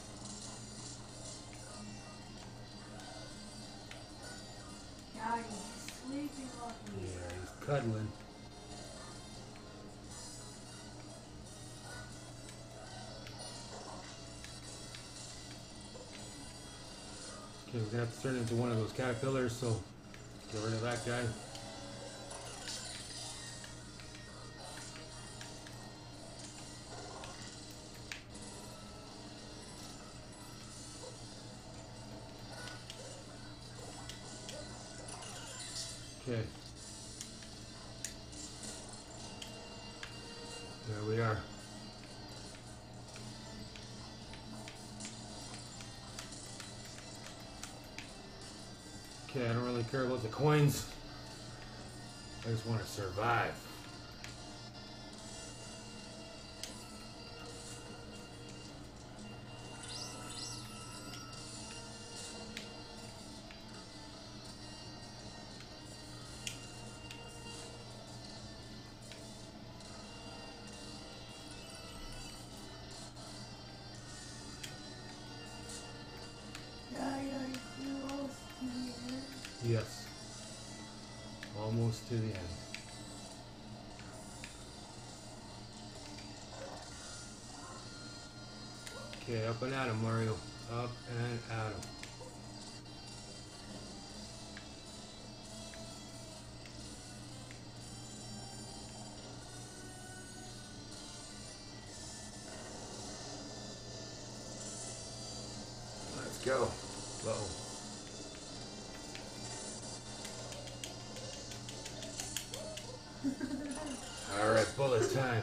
God, he's sleeping on Yeah, he's cuddling. Okay, we're gonna have to turn into one of those caterpillars, so get rid of that guy. Care about the coins. I just want to survive. Up and at him, Mario. Up and at him. Let's go. Uh-oh. All right, bullet time.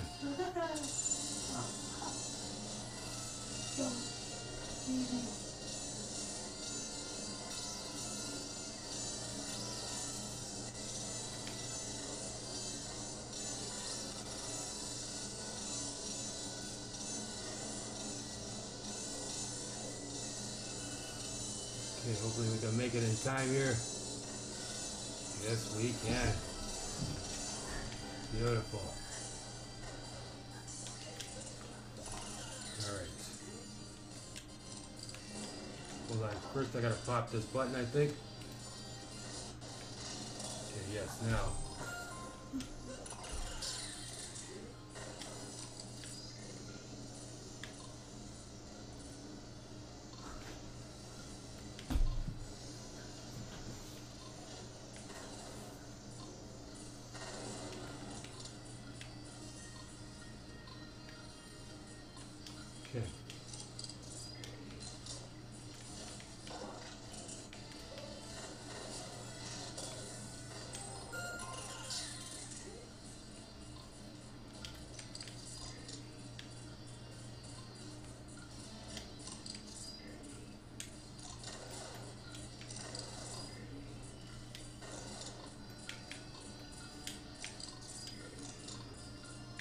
Make it in time here. Yes, we can. Beautiful. Alright. Hold on. First I gotta pop this button, I think.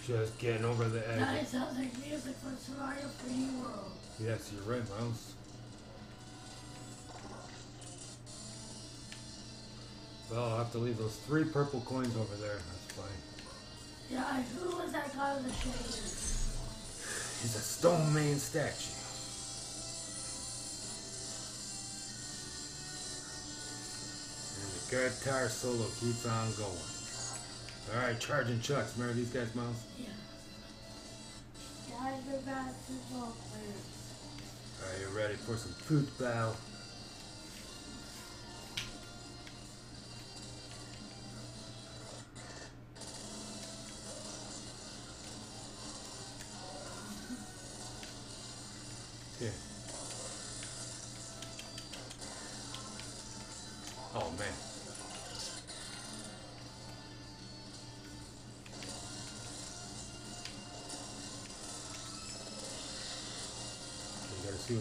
Just getting over the edge. That sounds like music for Super Mario 3D World. Yes, you're right, Miles. Well, I'll have to leave those three purple coins over there. That's fine. Yeah, who was that guy with the shades? He's a stone man statue. And the guitar solo keeps on going. Alright, charging chucks. Remember these guys, Miles? Yeah. Guys are basketball players. Are you ready for some football?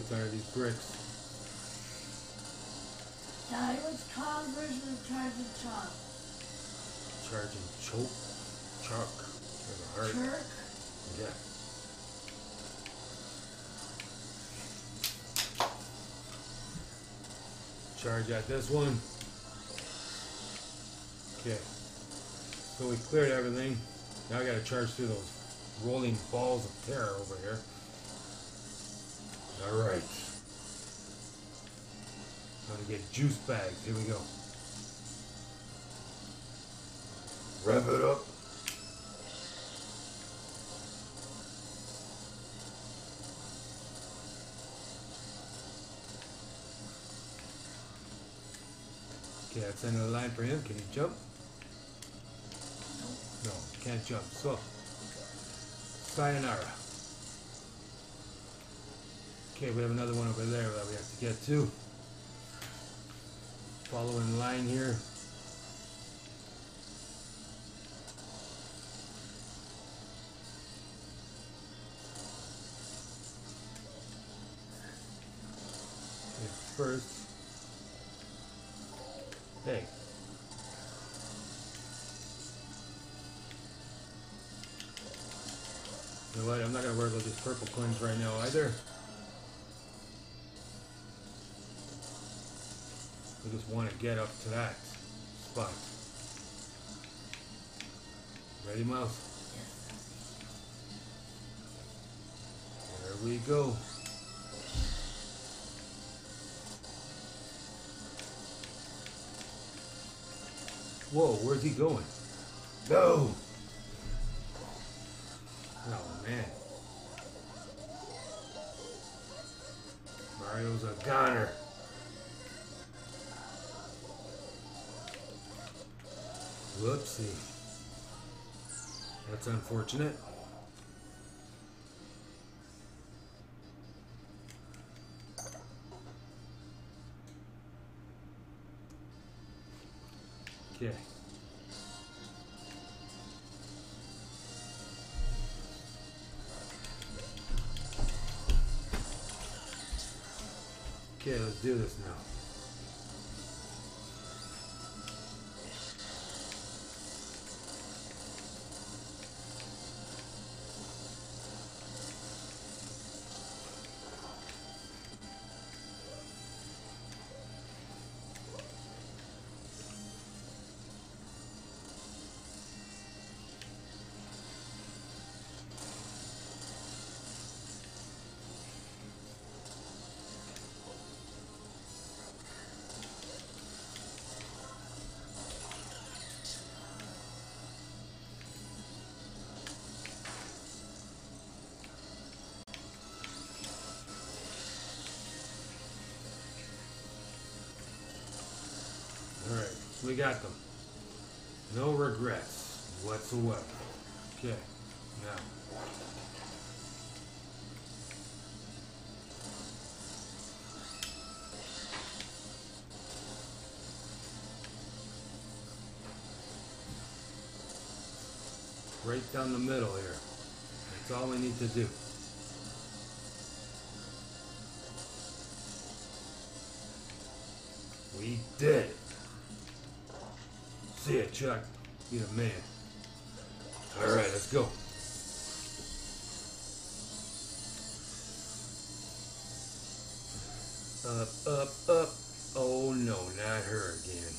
You gotta see what's under these bricks. What's Kong's version of charging Chong? Charging choke, chuck, in the heart. Jerk? Yeah. Charge at this one. Okay. So we cleared everything. Now I gotta charge through those rolling balls of terror over here. Alright. Time to get juice bags. Here we go. Rev it up. Okay, that's the end of the line for him. Can he jump? No, can't jump. So, sayonara. Okay, we have another one over there that we have to get to. Following line here. First. Hey. You know what? I'm not gonna worry about these purple coins right now either. We just want to get up to that spot. Ready, Miles? There we go. Whoa, where's he going? No! Unfortunate. Okay. Okay, let's do this now. We got them. No regrets whatsoever. Okay, now. Right down the middle here. That's all we need to do. Chuck. You're the man. Alright, let's go. Up, up, up. Oh no, not her again.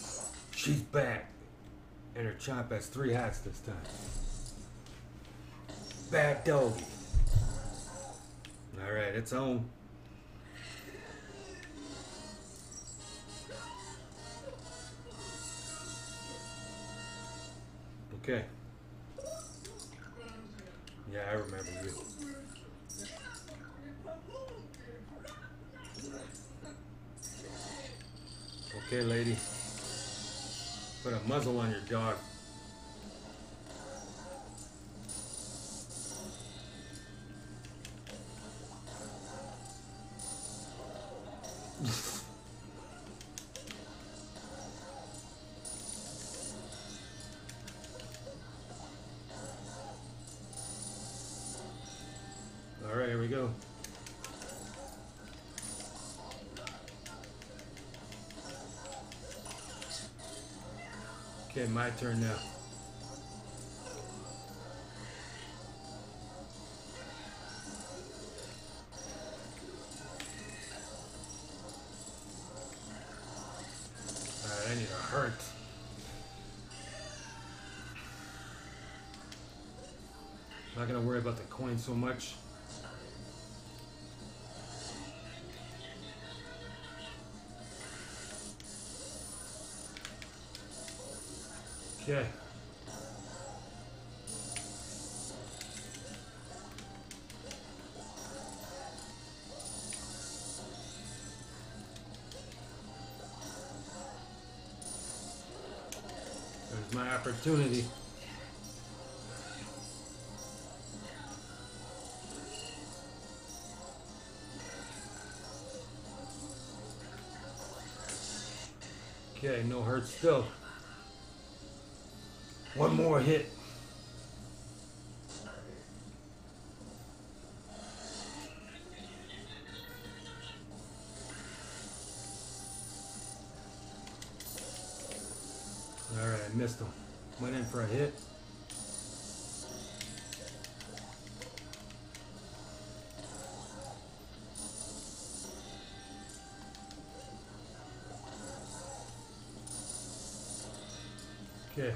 She's back. And her chomp has three hats this time. Bad doggy. Alright, it's on. Okay. Yeah, I remember you. Okay, lady. Put a muzzle on your dog. My turn now. I need a heart. Not gonna worry about the coin so much. Okay. There's my opportunity. Okay, no hurt still. One more hit. Alright, I missed him. Went in for a hit. Okay.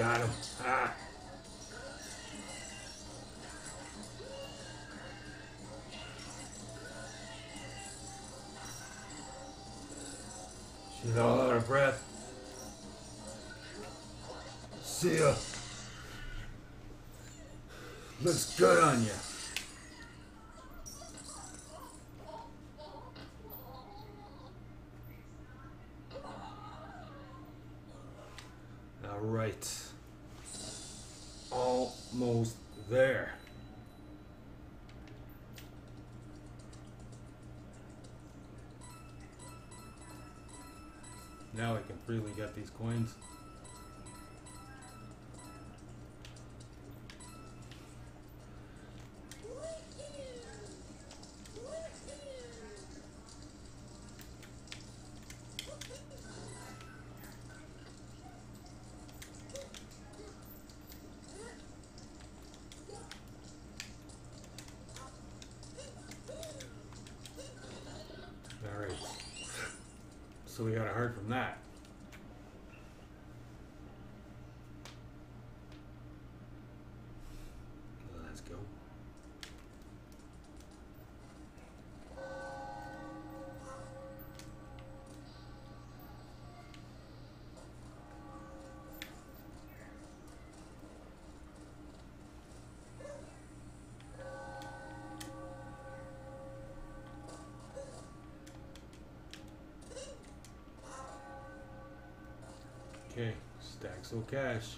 Got him. Freely these coins. So we got a heart from that. Okay, stacks of cash.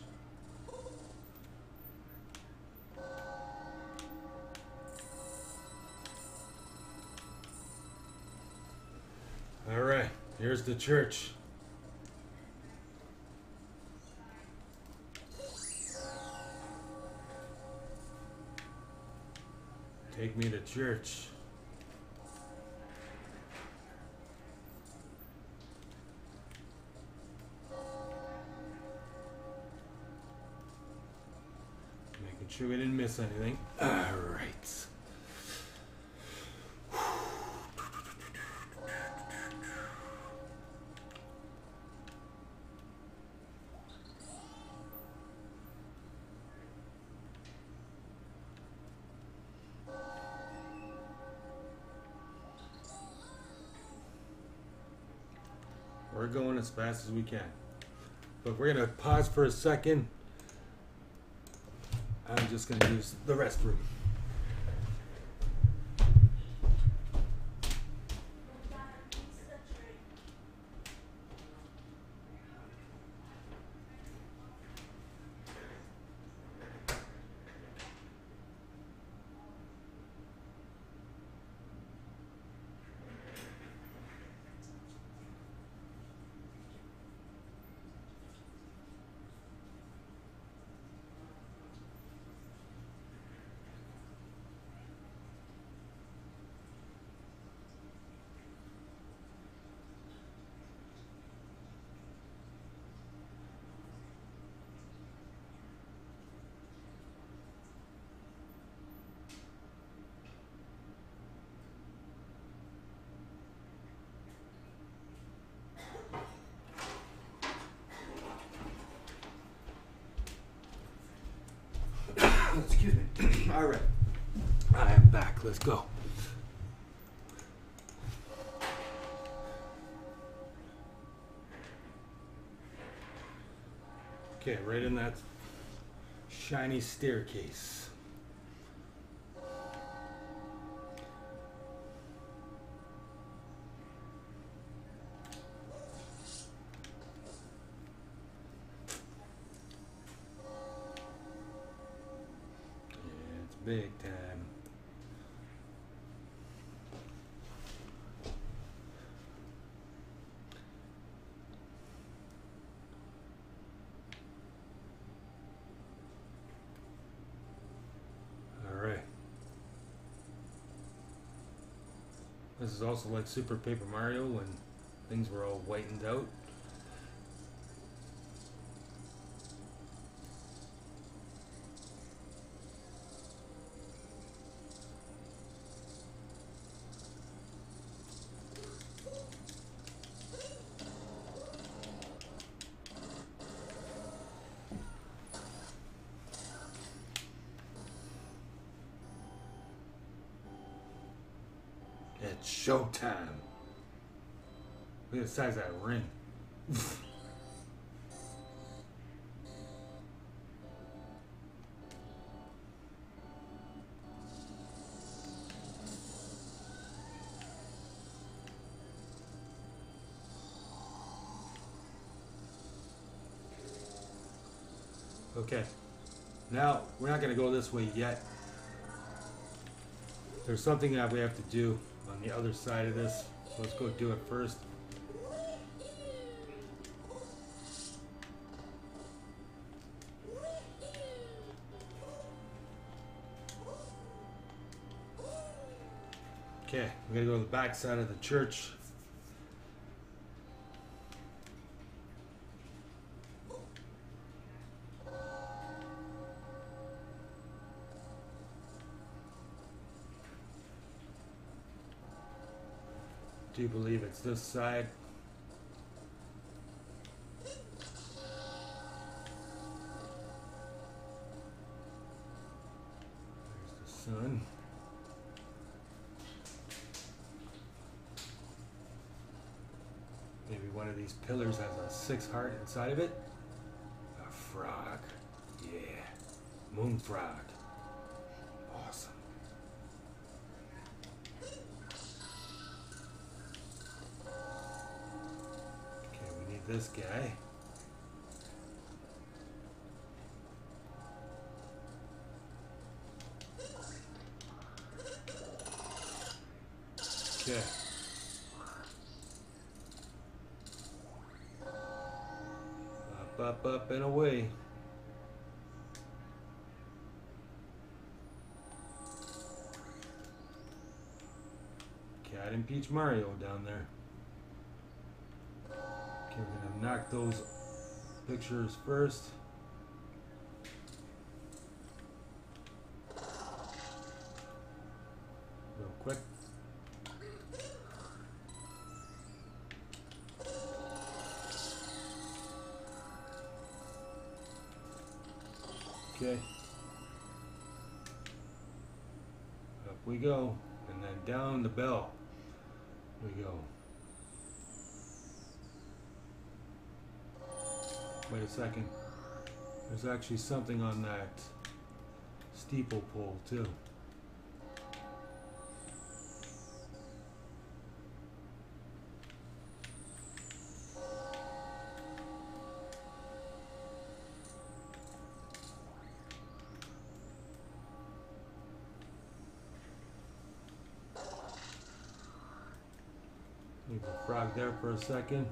All right, here's the church. Take me to church. Sure we didn't miss anything. All right. We're going as fast as we can. But we're going to pause for a second. I'm just going to use the restroom. Excuse me. All right. I am back. Let's go. Okay, right in that shiny staircase. Yeah, it's big time. All right. This is also like Super Paper Mario when things were all whitened out. It's showtime. Look at the size of that ring. Okay. Now, we're not going to go this way yet. There's something that we have to do the other side of this. So let's go do it first. Okay, we're gonna go to the back side of the church. Do you believe it's this side? There's the sun. Maybe one of these pillars has a six heart inside of it. A frog. Yeah. Moon frog. This guy. Okay. Up, up, up, and away. Cat and Peach Mario down there. Knock those pictures first. Second. There's actually something on that steeple pole too. Leave the frog there for a second.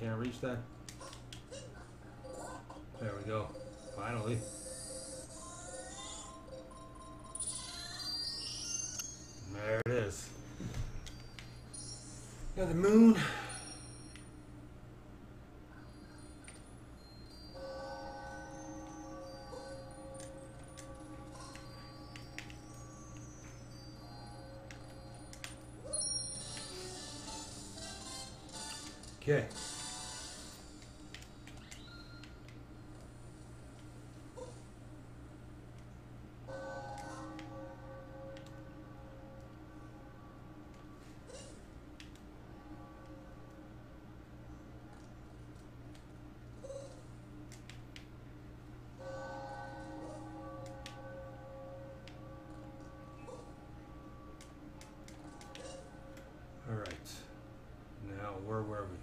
Can't reach that. There we go. Finally. There it is. Now the moon. Where were we?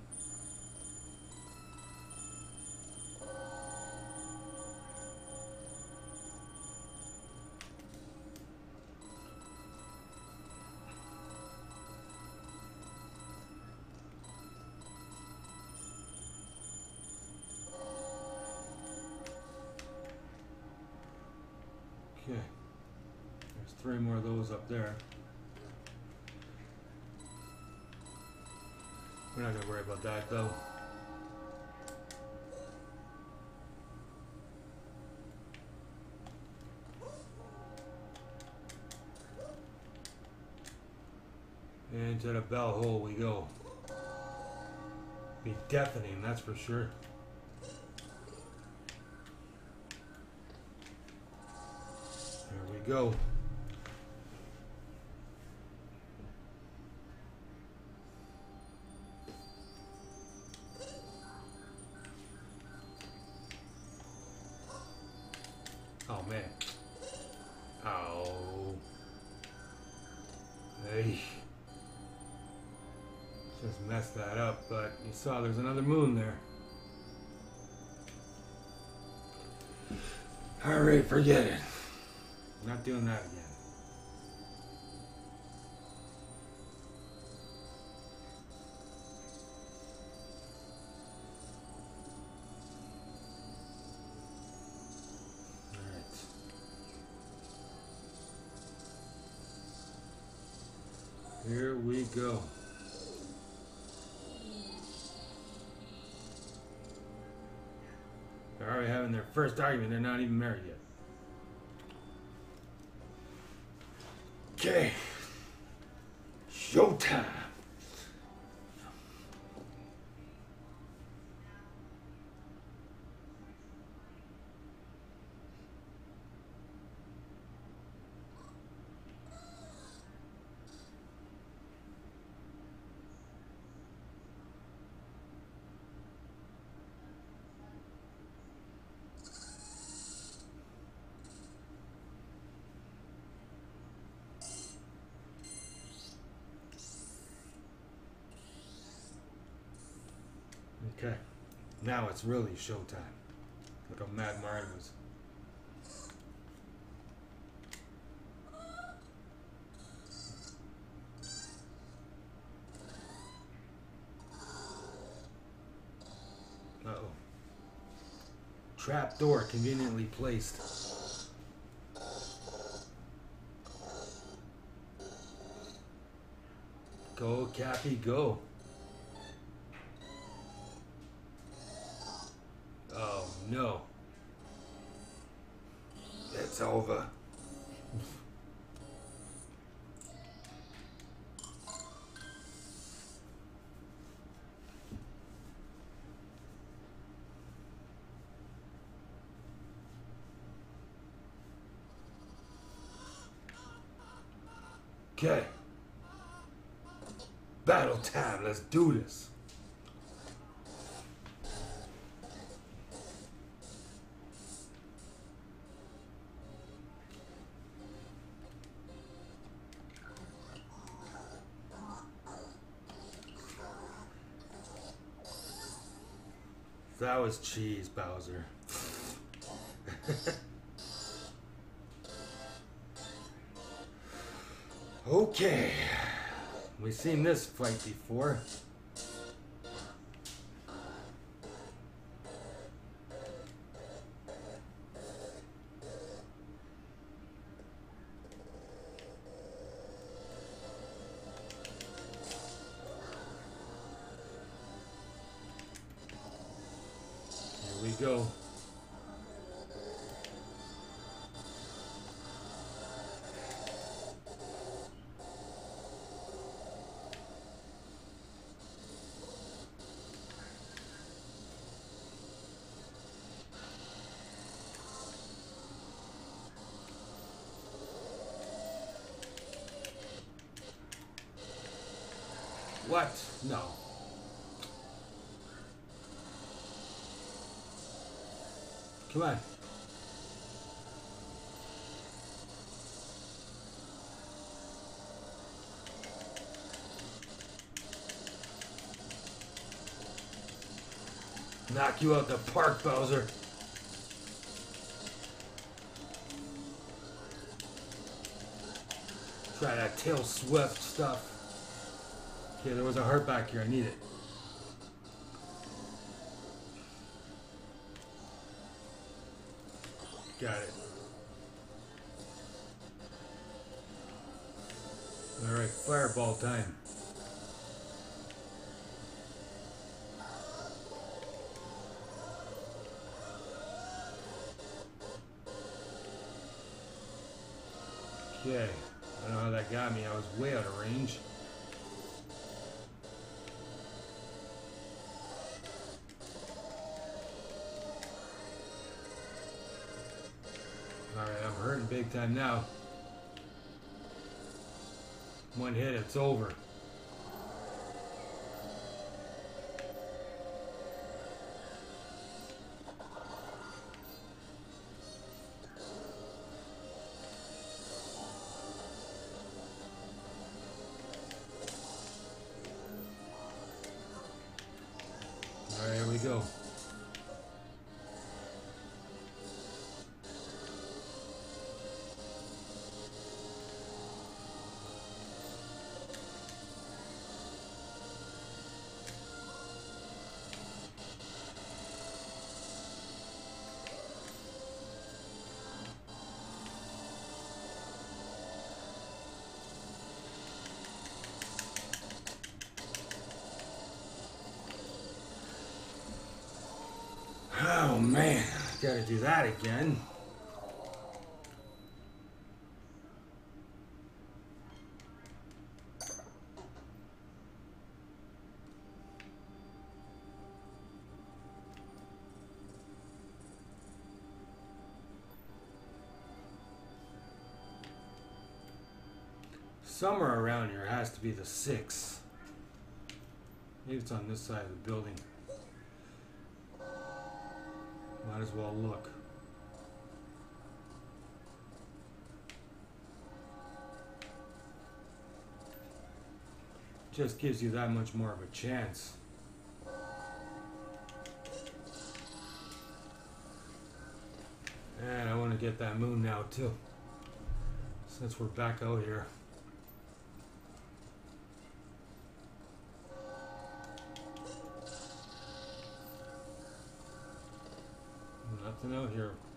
Okay. There's three more of those up there. We're not gonna worry about that though. Into the bell hole we go. Be deafening, that's for sure. There we go. Go. They're already having their first argument. They're not even married yet. Okay. Showtime. Okay. Now it's really showtime. Look how mad Martin was. Uh oh. Trap door conveniently placed. Go, Cappy, go. Okay. Battle time. Let's do this. that was cheese, Bowser. okay. We've seen this fight before. You out the park, Bowser. Try that tail swift stuff. Okay, there was a heart back here. I need it. Time now. One hit, it's over. Gotta do that again. Somewhere around here has to be the six. Maybe it's on this side of the building. Might as well look. Just gives you that much more of a chance. And I want to get that moon now too. Since we're back out here. Nothing know here.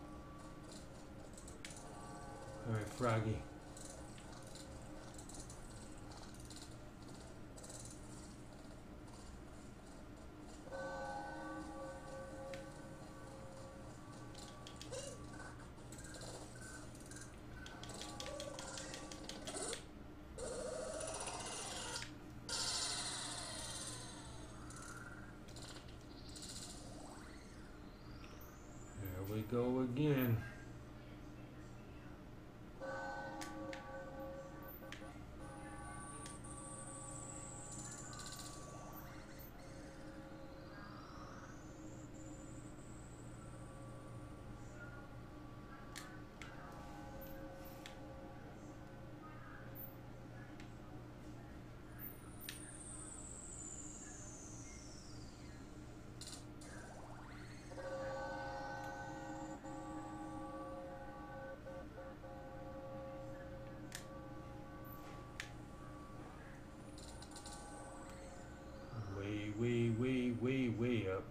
Way, up.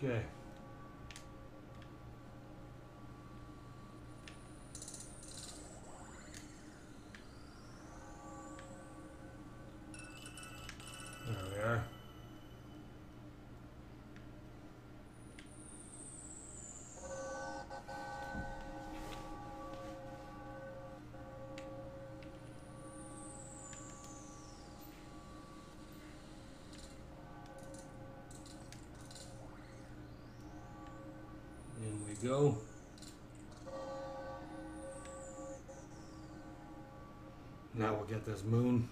Okay. There we are. In go. Now we'll get this moon.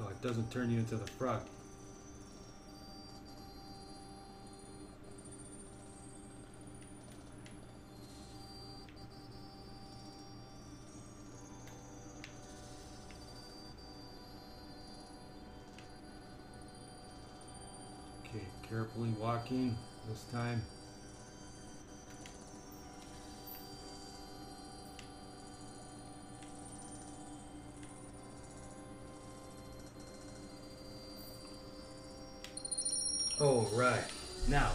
Oh, it doesn't turn you into the frog. This time. Oh, right. Now.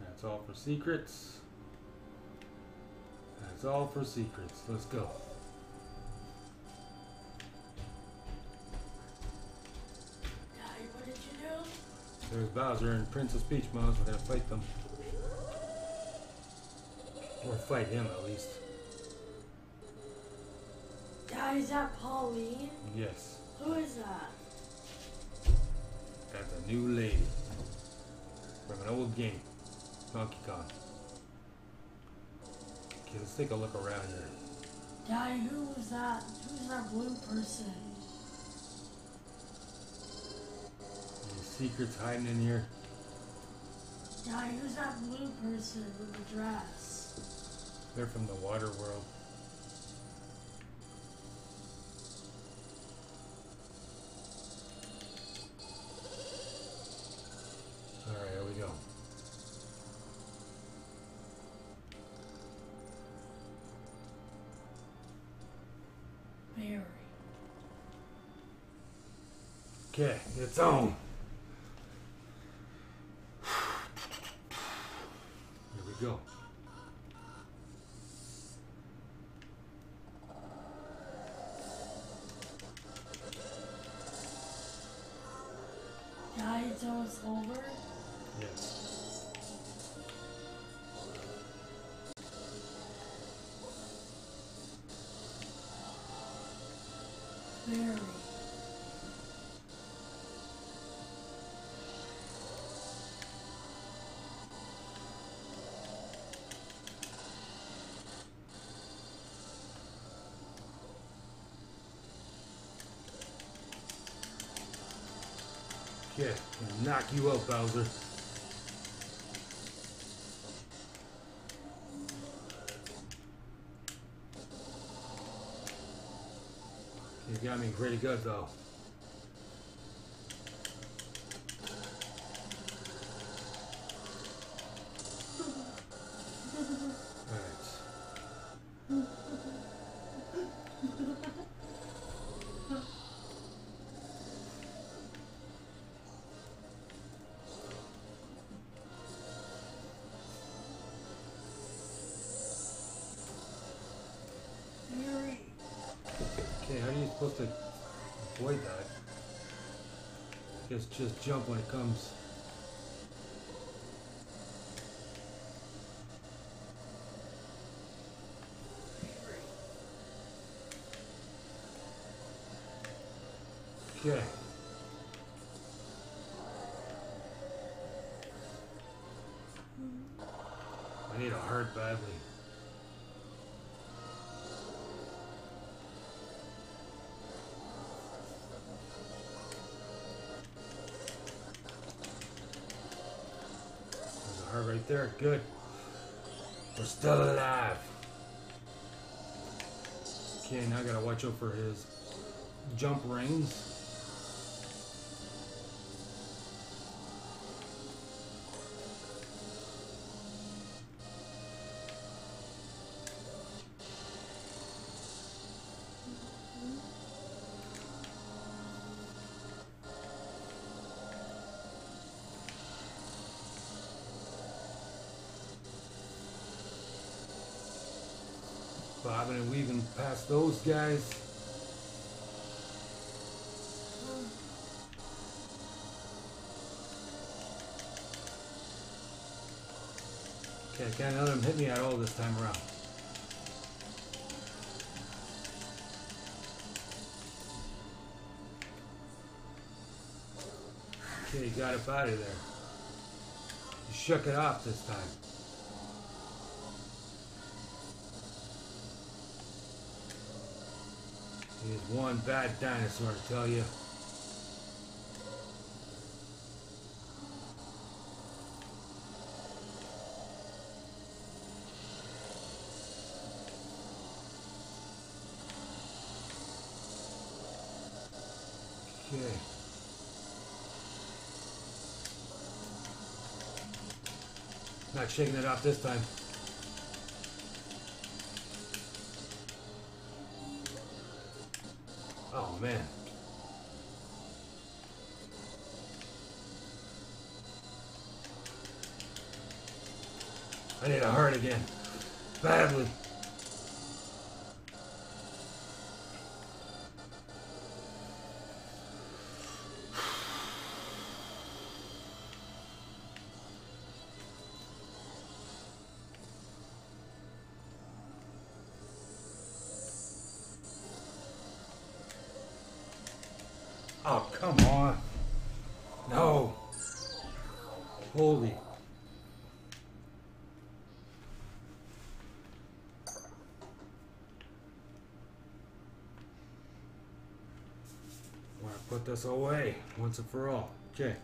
That's all for secrets. That's all for secrets. Let's go. Daddy, what did you do? There's Bowser and Princess Peach Mouse. We're gonna fight them. Or fight him at least. Daddy, is that Pauline? Yes. Who is that? That's a new lady. From an old game. Donkey Kong. Okay, let's take a look around here. Daddy, who was that? Who's that blue person? Any secrets hiding in here? Daddy, who's that blue person with the dress? They're from the water world. Alright, here we go. Barry. Okay, it's. Okay, gonna knock you out, Bowser. You got me pretty good though. Just jump when it comes. Okay. There. Good. We're still alive. Okay, now I gotta watch out for his jump rings. Bobbing and weaving past those guys. Okay, I can't let him hit me at all this time around. Okay, he got up out of there. You shook it off this time. He's one bad dinosaur, I tell you. Okay. Not shaking it off this time. Man. I need a heart again. Badly. Put this away once and for all. Okay.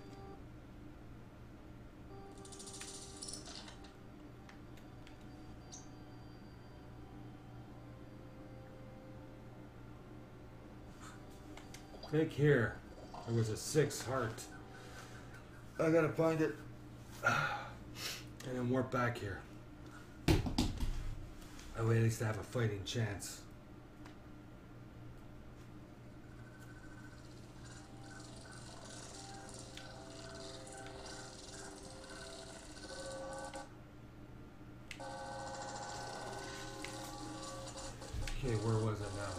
Click here. There was a six heart. I gotta find it. And then warp back here. That way at least I have a fighting chance. Okay, where was it now?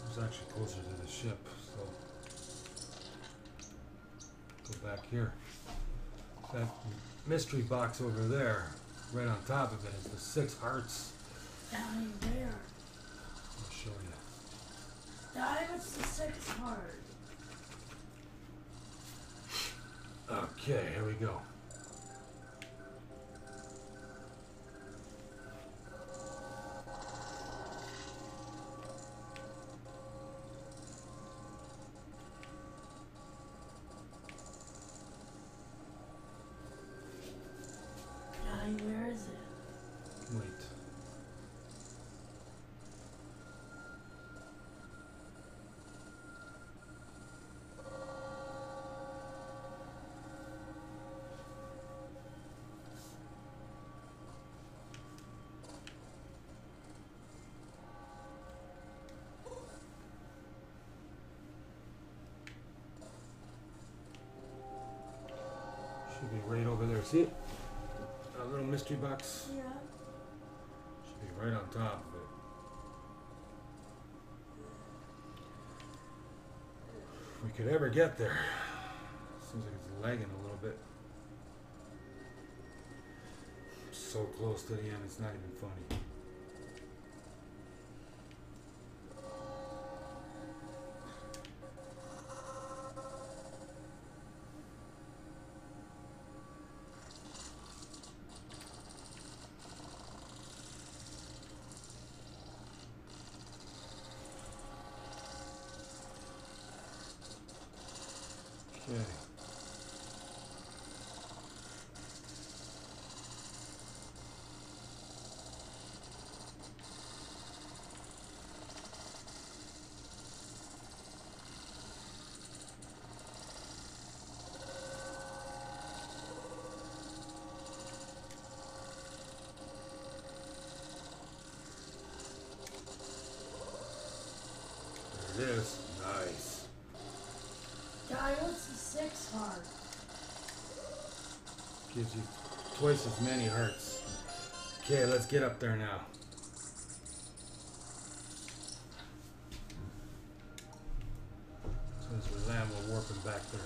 It was actually closer to the ship, so go back here. That mystery box over there, right on top of it, is the six hearts. Down there. I'll show you. Diamond's the sixth heart. Okay, here we go. It? That little mystery box. Yeah. Should be right on top of it. If we could ever get there. Seems like it's lagging a little bit. So close to the end, it's not even funny. Okay. There it is. Nice. Guy, what's the six heart? Gives you twice as many hearts. Okay, let's get up there now. As soon as we land, we're warping back there.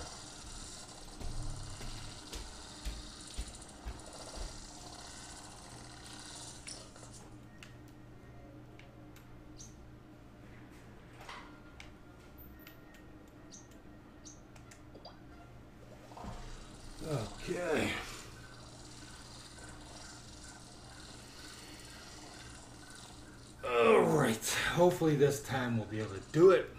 Okay. All right. Hopefully this time we'll be able to do it.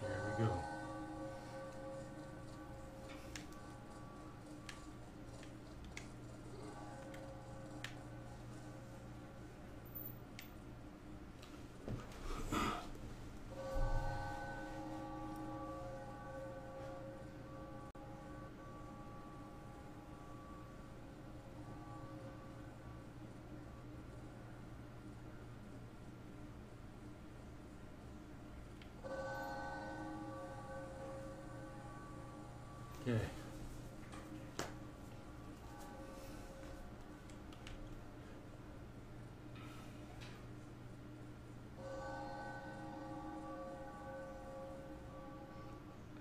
There we go. Okay.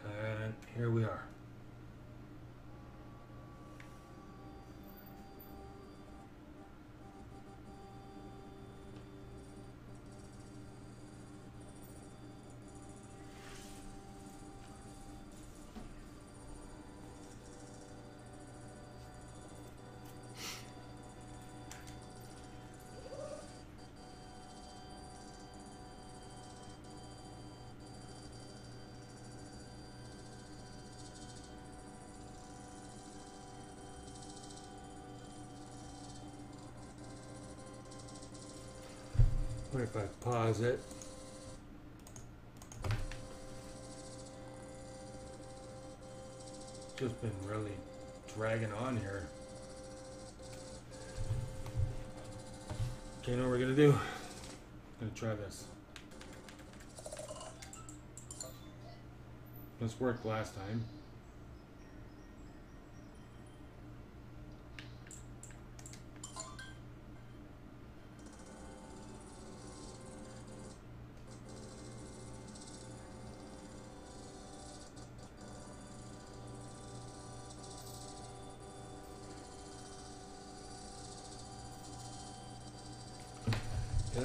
And here we are. If I pause it? Just been really dragging on here. Okay, know what we're gonna do? Gonna try this. This worked last time.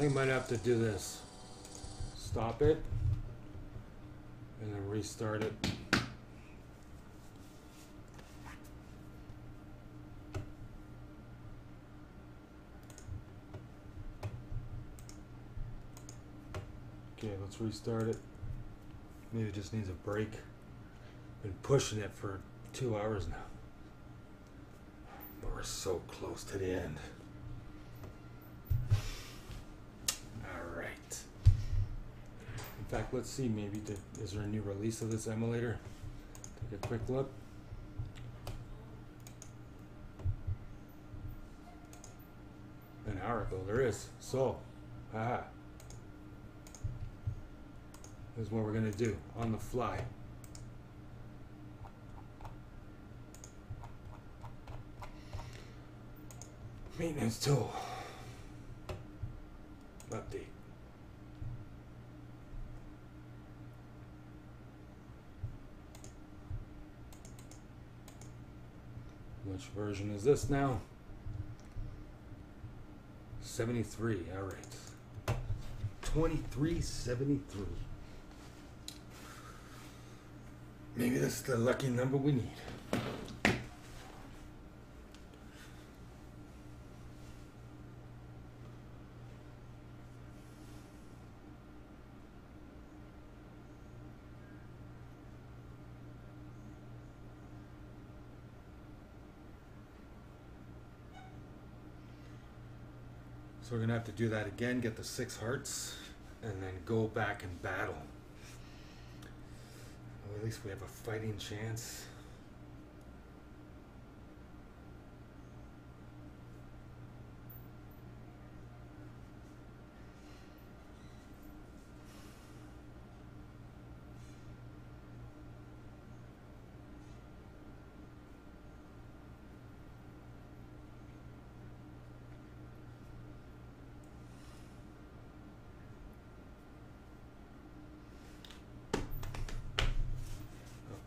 I might have to do this. Stop it. And then restart it. Okay, let's restart it. Maybe it just needs a break. Been pushing it for two hours now. But we're so close to the end. Fact, let's see. Maybe the, is there a new release of this emulator? Take a quick look. An hour ago, there is. So, ah, this is what we're gonna do on the fly. Maintenance tool. Version is this now? 73, alright. 2373. Maybe that's the lucky number we need. We're gonna have to do that again, get the six hearts, and then go back and battle. Well, at least we have a fighting chance.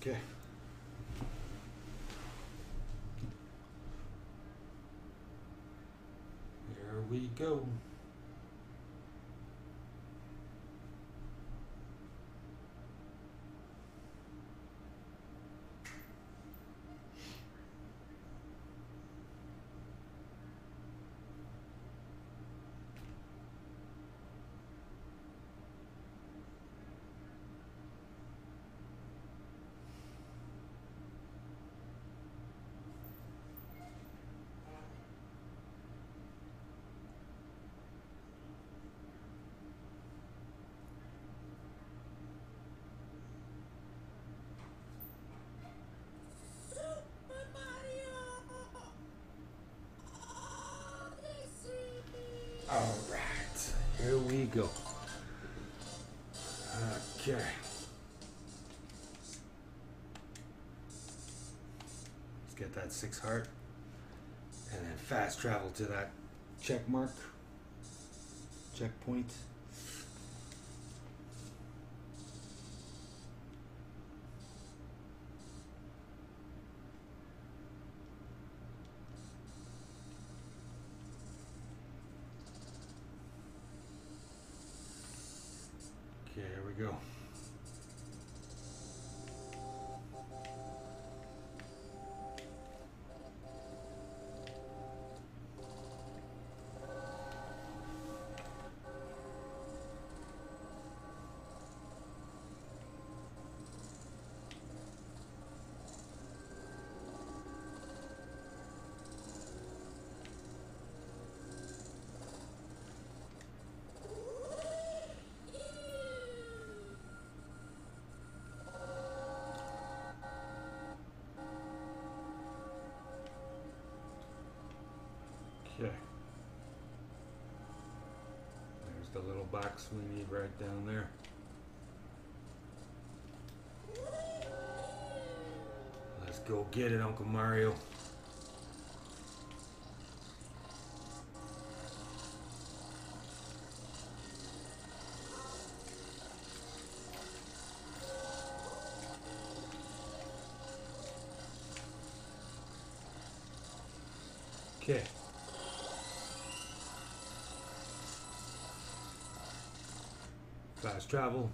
Okay. Here we go. All right, here we go. Okay. Let's get that six heart and then fast travel to that check mark, checkpoint. Okay. There's the little box we need right down there. Let's go get it, Uncle Mario. Okay. Travel.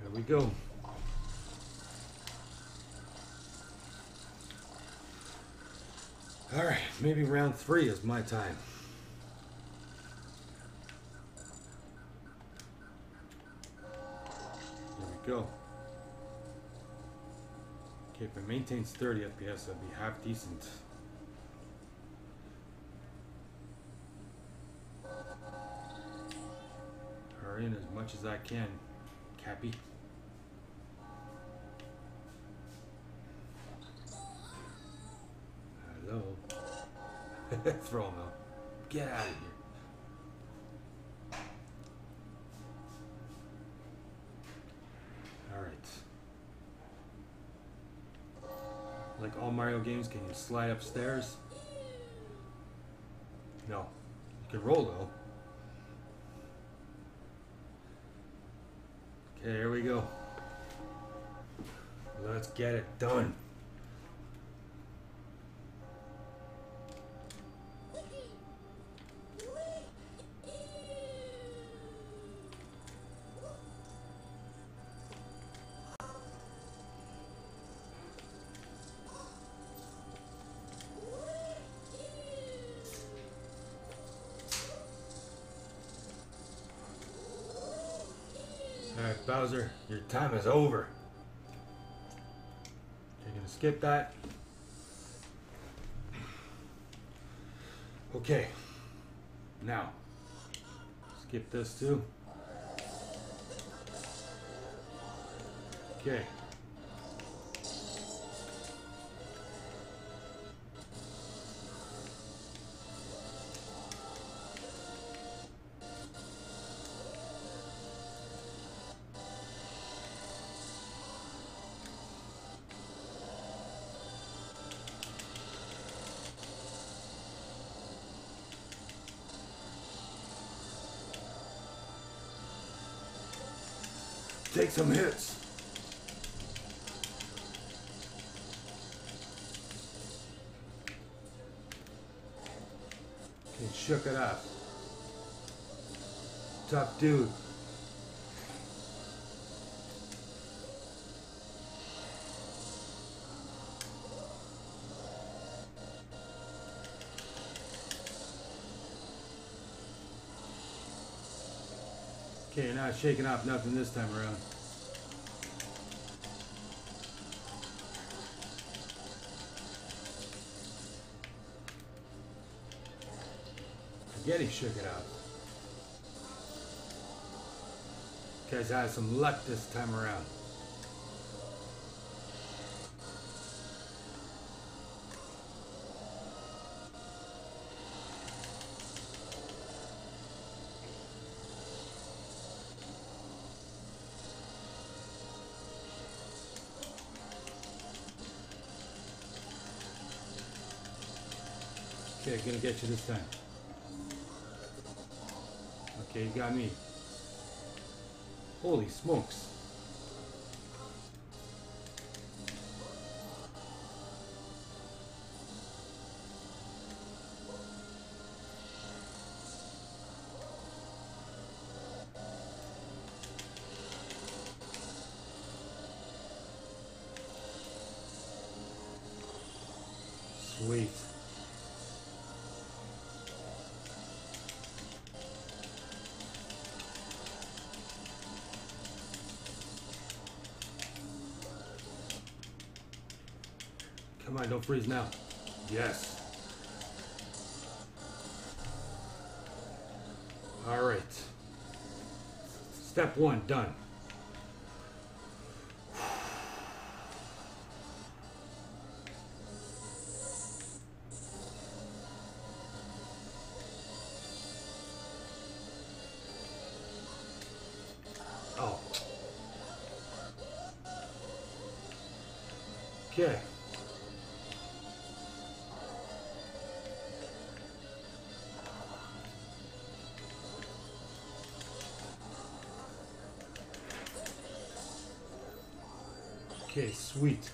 There we go. All right, maybe round three is my time. There we go. Okay, if it maintains 30 FPS, that'd be half decent. As I can, Cappy. Hello. Throw him out. Get out of here. Like all Mario games, can you slide upstairs? No. You can roll though. Time is over. You're gonna skip that. Okay. Now, skip this too. Okay. Take some hits. Okay, shook it up. Tough dude. Okay, you're not shaking off nothing this time around. He shook it out. Guys had some luck this time around. Okay, gonna get you this time. Okay, you got me. Holy smokes. Freeze now. Yes. All right. Step one, done. Sweet.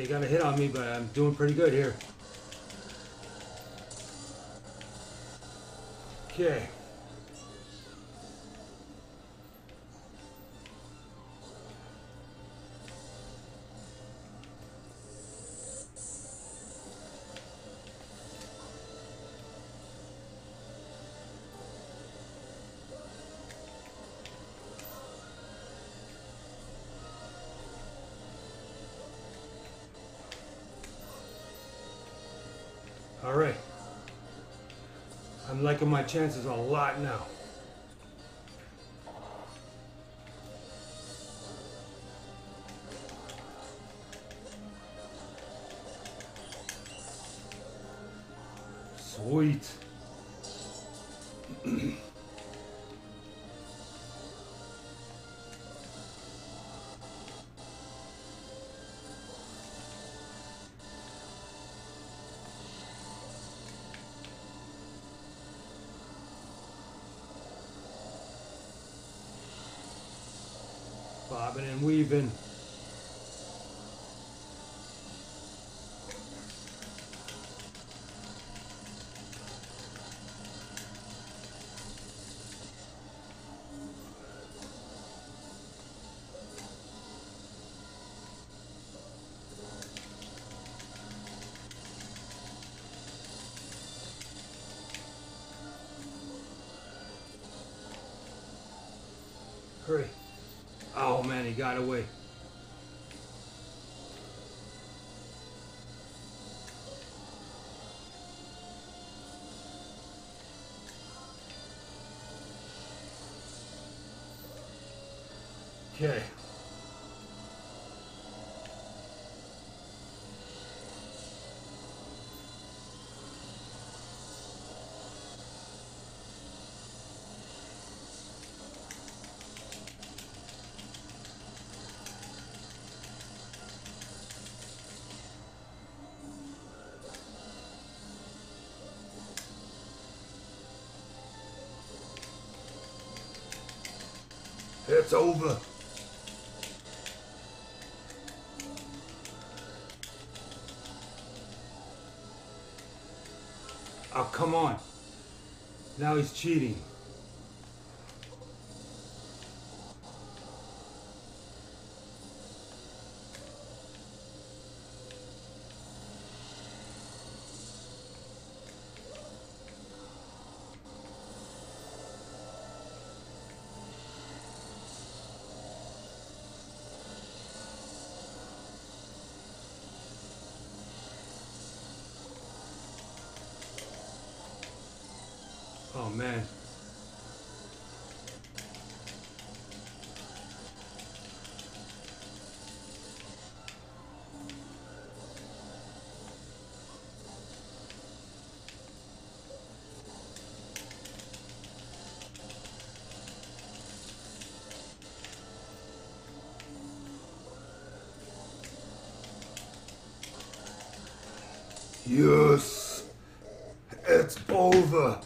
You got a hit on me, but I'm doing pretty good here. Okay. My chances a lot now. And. Hurry. Oh man, he got away. Okay. It's over. Oh, come on. Now he's cheating. Yes, it's over.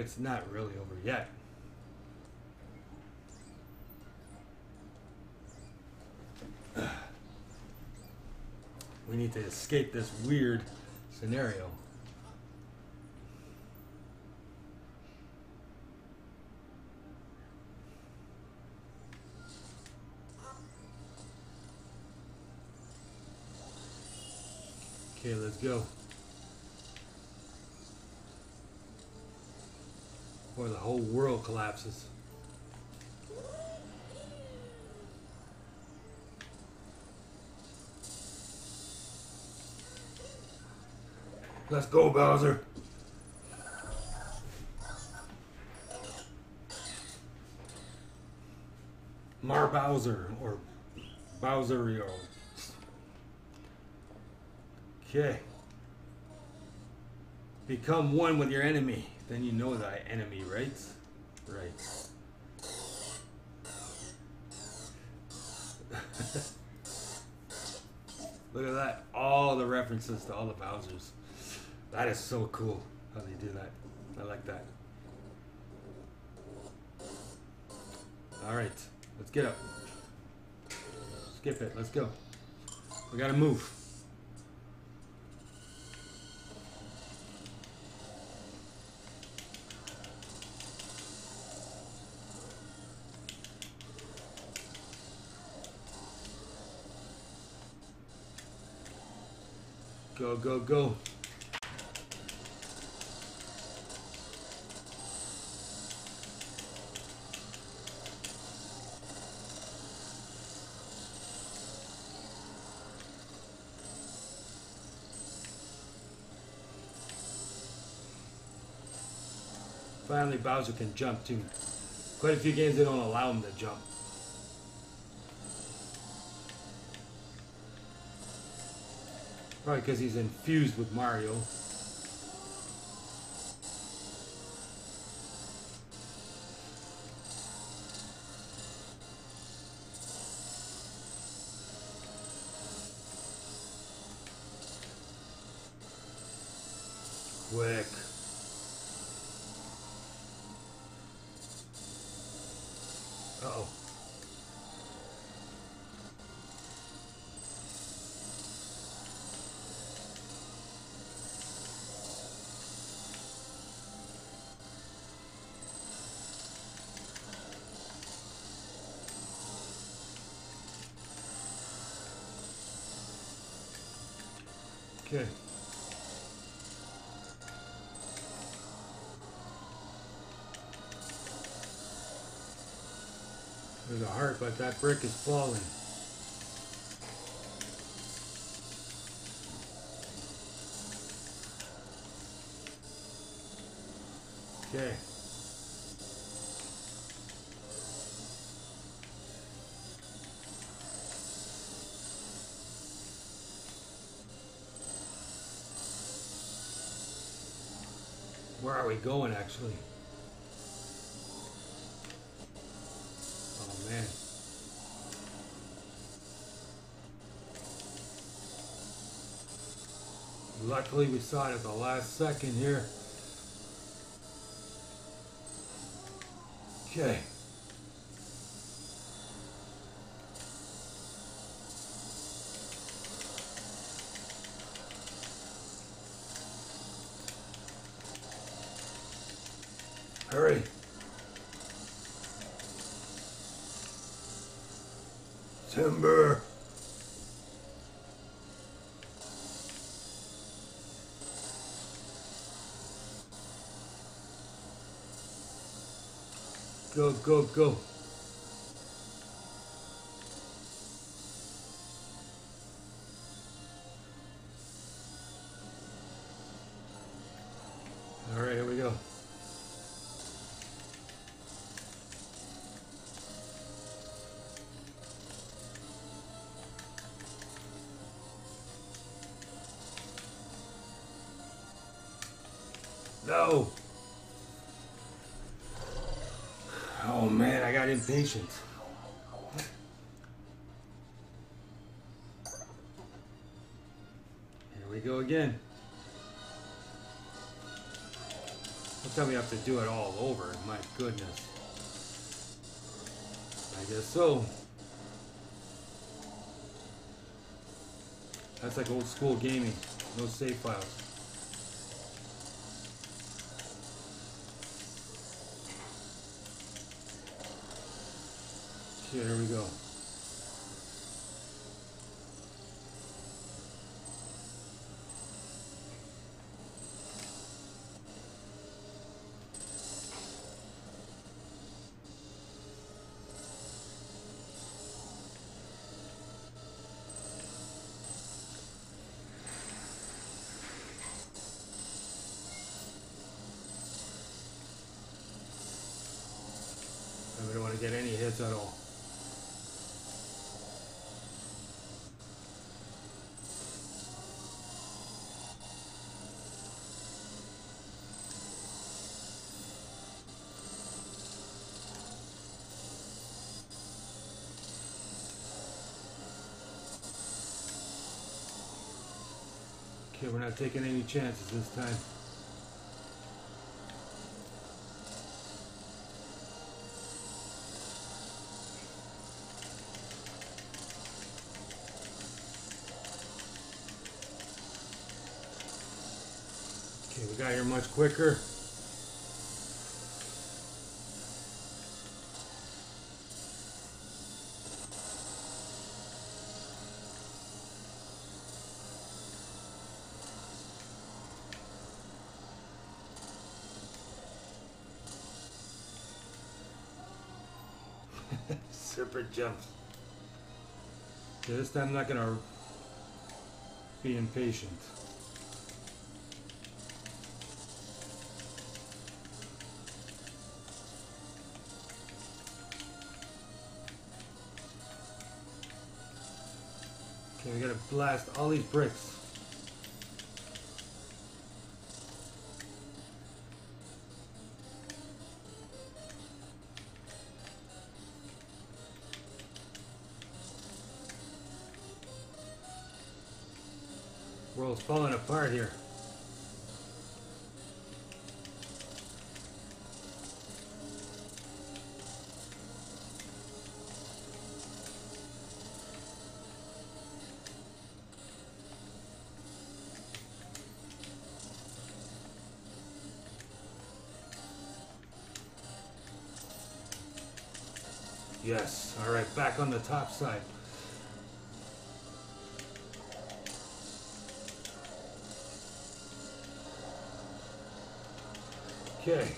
It's not really over yet. We need to escape this weird scenario. Okay, let's go. Or the whole world collapses. Let's go, Bowser. Mar Bowser or Bowserio. Okay. Become one with your enemy. Then you know thy enemy, right? Right. Look at that. All the references to all the Bowsers. That is so cool how they do that. I like that. Alright, let's get up. Skip it, let's go. We gotta move. Go, go. Finally, Bowser can jump too. Quite a few games they don't allow him to jump. Probably because he's infused with Mario. Quick. Uh-oh. Okay. There's a heart, but that brick is falling. Okay. Where are we going actually? Oh man. Luckily we saw it at the last second here. Okay. Hurry. Timber. Go, go, go. Impatient. Here we go again. Don't tell me I have to do it all over. My goodness. I guess so. That's like old school gaming. No save files. Okay, we're not taking any chances this time. Okay, we got here much quicker. Okay, this time I'm not gonna be impatient. Okay, we gotta blast all these bricks. Apart here. Yes. All right, back on the top side. Okay.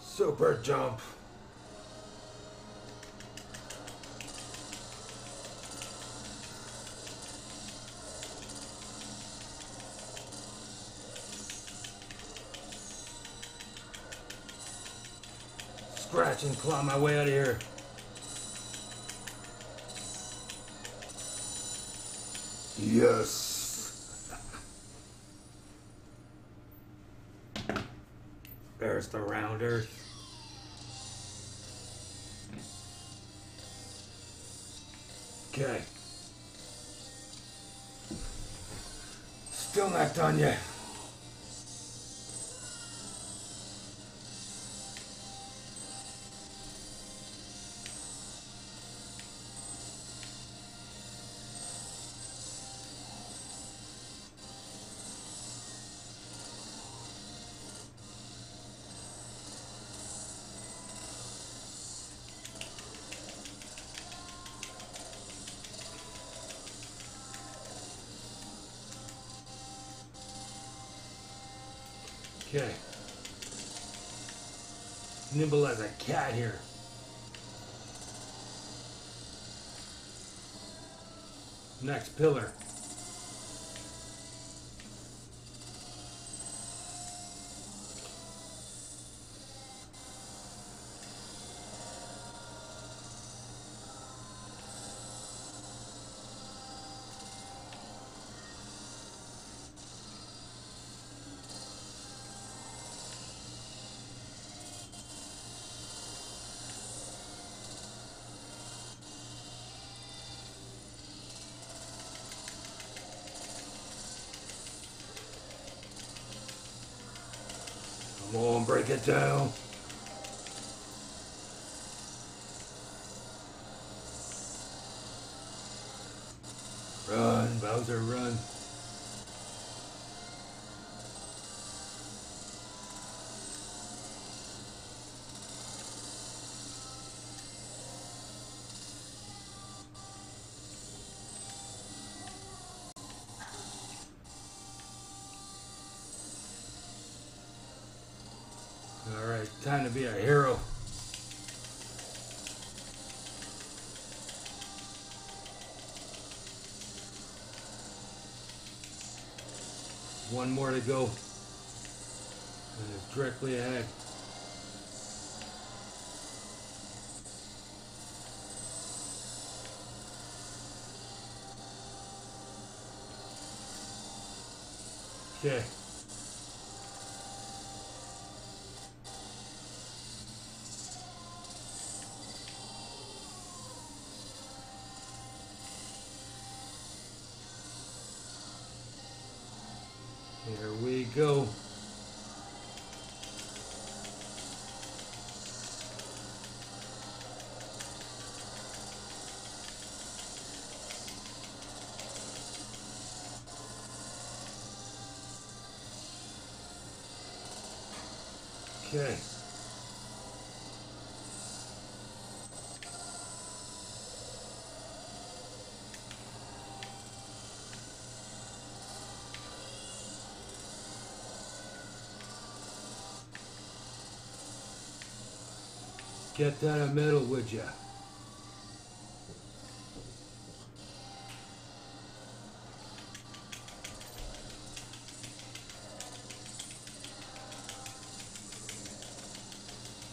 Super jump. Scratch and claw my way out of here. Yes. There's the round earth. Okay. Still not done yet. Nimble as a cat here. Next pillar. On, down. Run, Bowser, run. All right, time to be a hero. One more to go. And it's directly ahead. Okay. Go. Okay. Get that in the middle, would ya?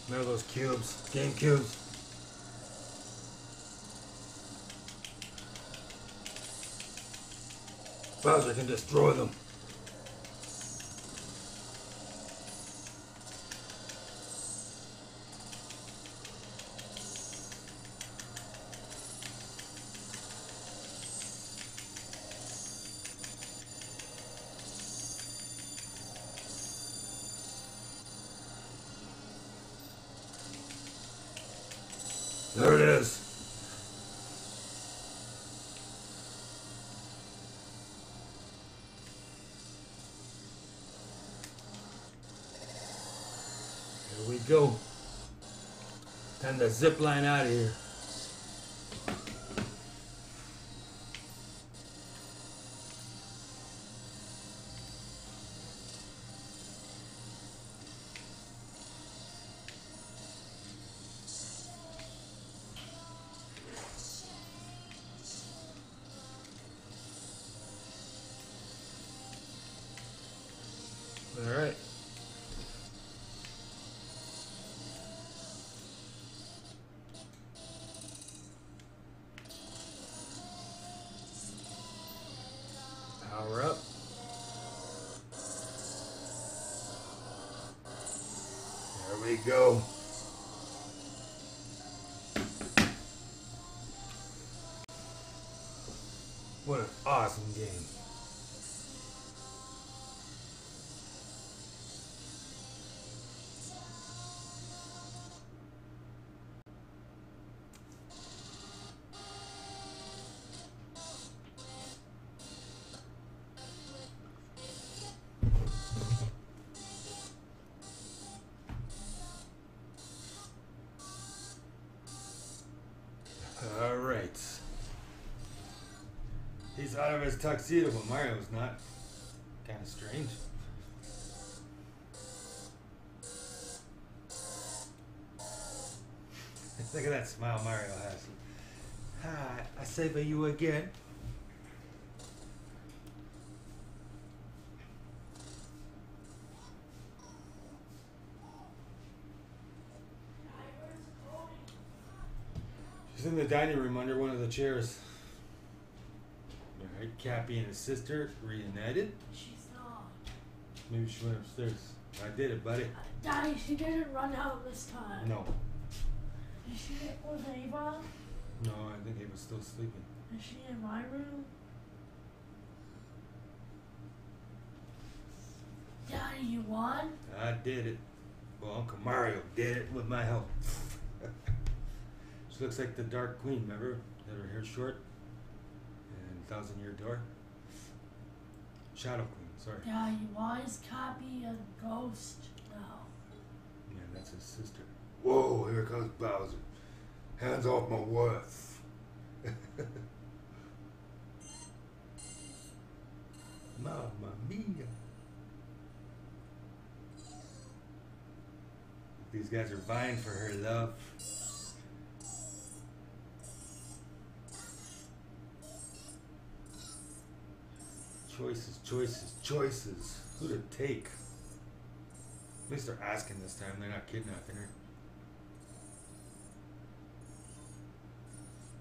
Remember those cubes? Game cubes? Bowser can destroy them. There it is. Here we go. To zip line out of here. Power up. There we go. He's out of his tuxedo, but Mario's not. Kind of strange. Look at that smile Mario has. Hi, I savor you again. She's in the dining room under one of the chairs. Alright, Cappy and his sister reunited. She's not. Maybe she went upstairs. I did it, buddy. Daddy, she didn't run out this time. No. Is she with Ava? No, I think was still sleeping. Is she in my room? Daddy, you won? I did it. Well, Uncle Mario did it with my help. She looks like the Dark Queen, remember? That her hair short and Thousand Year Door. Shadow Queen, sorry. Yeah, you is Cappy a ghost now? Yeah, that's his sister. Whoa, here comes Bowser. Hands off my wife. Mamma mia. These guys are vying for her love. Choices, choices, choices. Who to take? At least they're asking this time. They're not kidnapping her.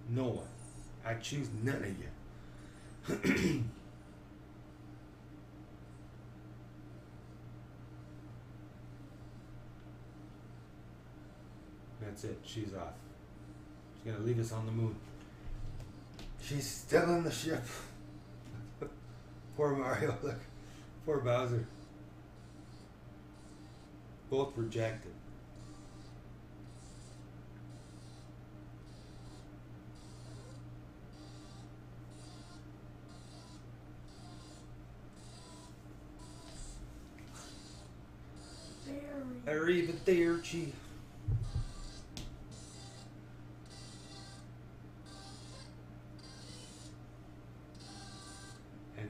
No one. I choose none of you. That's it. She's off. She's gonna leave us on the moon. She's still in the ship. Poor Mario. Look. Poor Bowser. Both rejected. Arrivederci.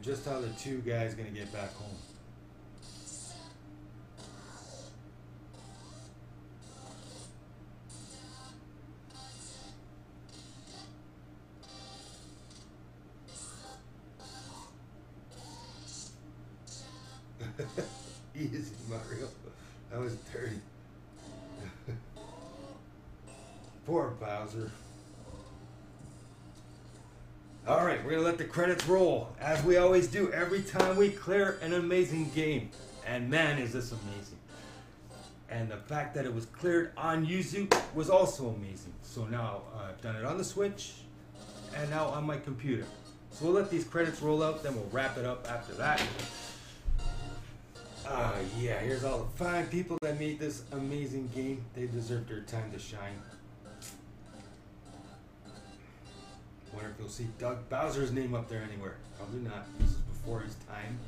Just how the two guys gonna get back home. Easy, Mario. That was dirty. Poor Bowser. All right, we're gonna let the credits roll as we always do every time we clear an amazing game. And man, is this amazing! And the fact that it was cleared on Yuzu was also amazing. So now uh, I've done it on the Switch, and now on my computer. So we'll let these credits roll out, then we'll wrap it up after that. Ah, yeah, here's all the fine people that made this amazing game. They deserve their time to shine. Wonder if you'll see Doug Bowser's name up there anywhere. Probably not. This is before his time.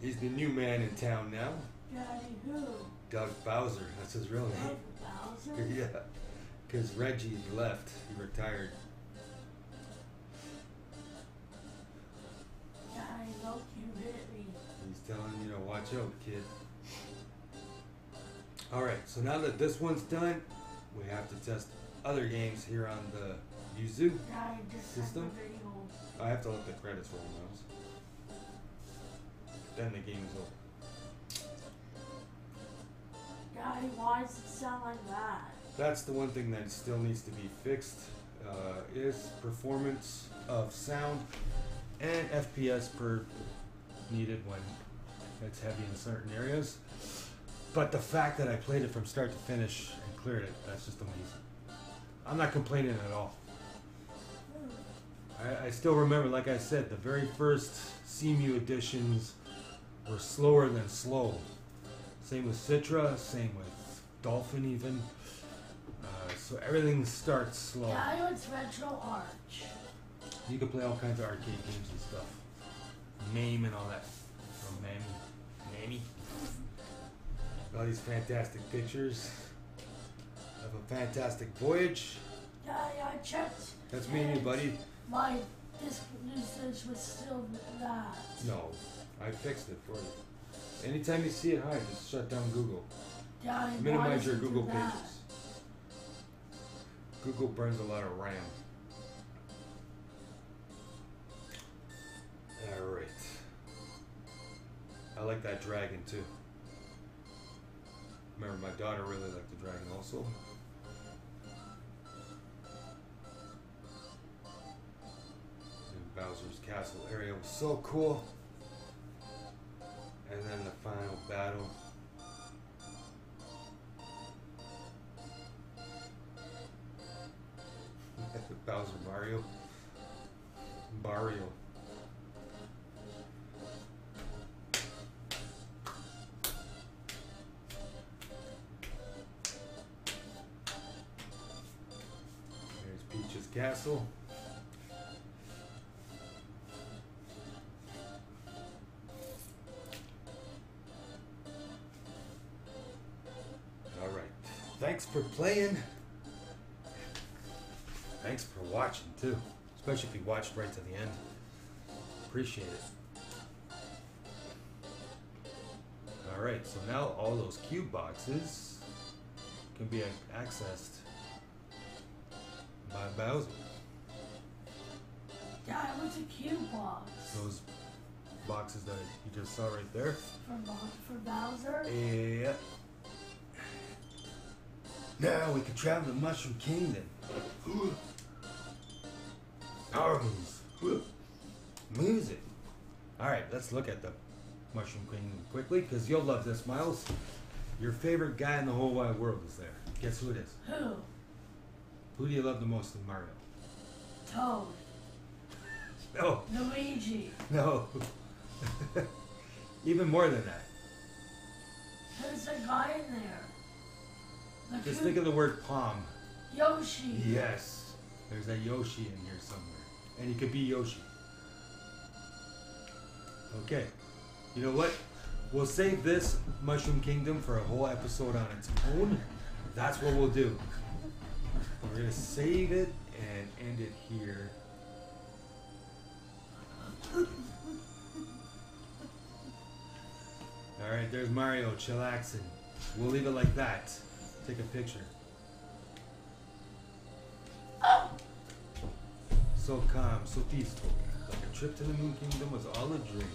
He's the new man in town now. Daddy who? Doug Bowser. That's his real name. Doug Bowser? yeah. Because Reggie left. He retired. Daddy, look, you hit me. He's telling you to watch out, kid. Alright, so now that this one's done, we have to test other games here on the Yuzu. Daddy, just send System? I have to let the credits roll now. Then the game is over. Daddy, why does it sound like that? That's the one thing that still needs to be fixed uh, is performance of sound and FPS per needed when it's heavy in certain areas. But the fact that I played it from start to finish and cleared it, that's just amazing. I'm not complaining at all. I, I still remember, like I said, the very first Cemu editions were slower than slow. Same with Citra, same with Dolphin, even. Uh, so everything starts slow. It's Retro Arch. You can play all kinds of arcade games and stuff. Name and all that. From Mammy. Mammy. All these fantastic pictures of a fantastic voyage. Daddy, I checked. That's me and you, buddy. My disk usage was still that. No, I fixed it for you. Anytime you see it high, just shut down Google. Minimize your Google pages. Google burns a lot of RAM. Alright. I like that dragon too. Remember, my daughter really liked the dragon also. Bowser's castle area was so cool. And then the final battle. Bowser Mario. Mario. There's Peach's castle. For playing. Thanks for watching too. Especially if you watched right to the end. Appreciate it. Alright, so now all those cube boxes can be accessed by Bowser. Daddy, what's a cube box? Those boxes that you just saw right there. For, Bo- for Bowser? Yeah. Now we can travel to Mushroom Kingdom. Power moves. Music. Alright, let's look at the Mushroom Kingdom quickly, because you'll love this, Miles. Your favorite guy in the whole wide world is there. Guess who it is? Who? Who do you love the most in Mario? Toad. No, Luigi. no. Even more than that. There's a guy in there. Just think of the word palm. Yoshi. Yes. There's a Yoshi in here somewhere. And he could be Yoshi. Okay. You know what? We'll save this Mushroom Kingdom for a whole episode on its own. That's what we'll do. We're gonna save it and end it here. Alright, there's Mario chillaxing. We'll leave it like that. Take a picture. So calm, so peaceful. Like a trip to the Moon Kingdom was all a dream.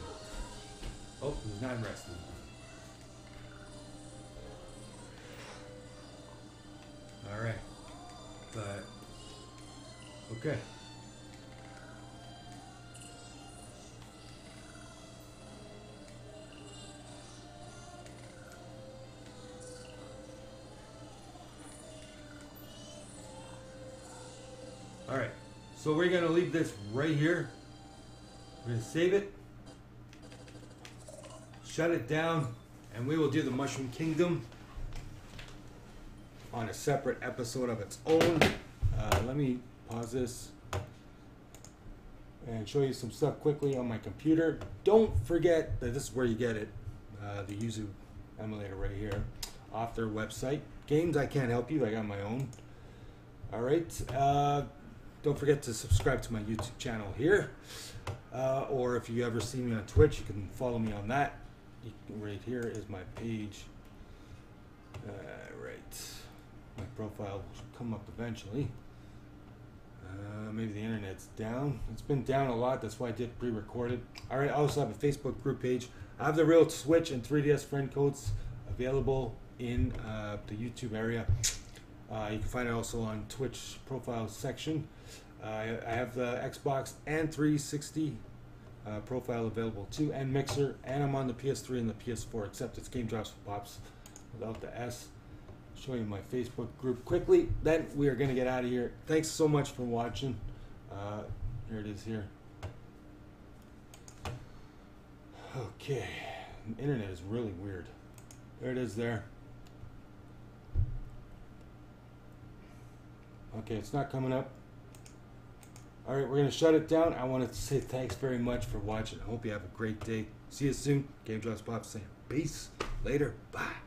Oh, he's not resting. Alright. But, okay. So we're gonna leave this right here. We're gonna save it. Shut it down. And we will do the Mushroom Kingdom on a separate episode of its own. Uh, let me pause this and show you some stuff quickly on my computer. Don't forget that this is where you get it. Uh, the Yuzu emulator right here off their website. Games I can't help you. I got my own. All right. Uh, don't forget to subscribe to my YouTube channel here. Uh, or if you ever see me on Twitch, you can follow me on that. Right here is my page. Uh, right. My profile will come up eventually. Uh, maybe the internet's down. It's been down a lot. That's why I did pre-recorded. All right. I also have a Facebook group page. I have the real Switch and 3DS friend codes available in uh, the YouTube area. Uh, you can find it also on Twitch profile section. Uh, I have the Xbox and 360 uh, profile available too, and Mixer, and I'm on the PS3 and the PS4, except it's Game Drops for Pops without the S. Show you my Facebook group quickly. Then we are going to get out of here. Thanks so much for watching. Uh, here it is here. Okay, the internet is really weird. There it is there. Okay, it's not coming up. All right, we're going to shut it down. I wanted to say thanks very much for watching. I hope you have a great day. See you soon. Game Drops Pop saying peace. Later. Bye.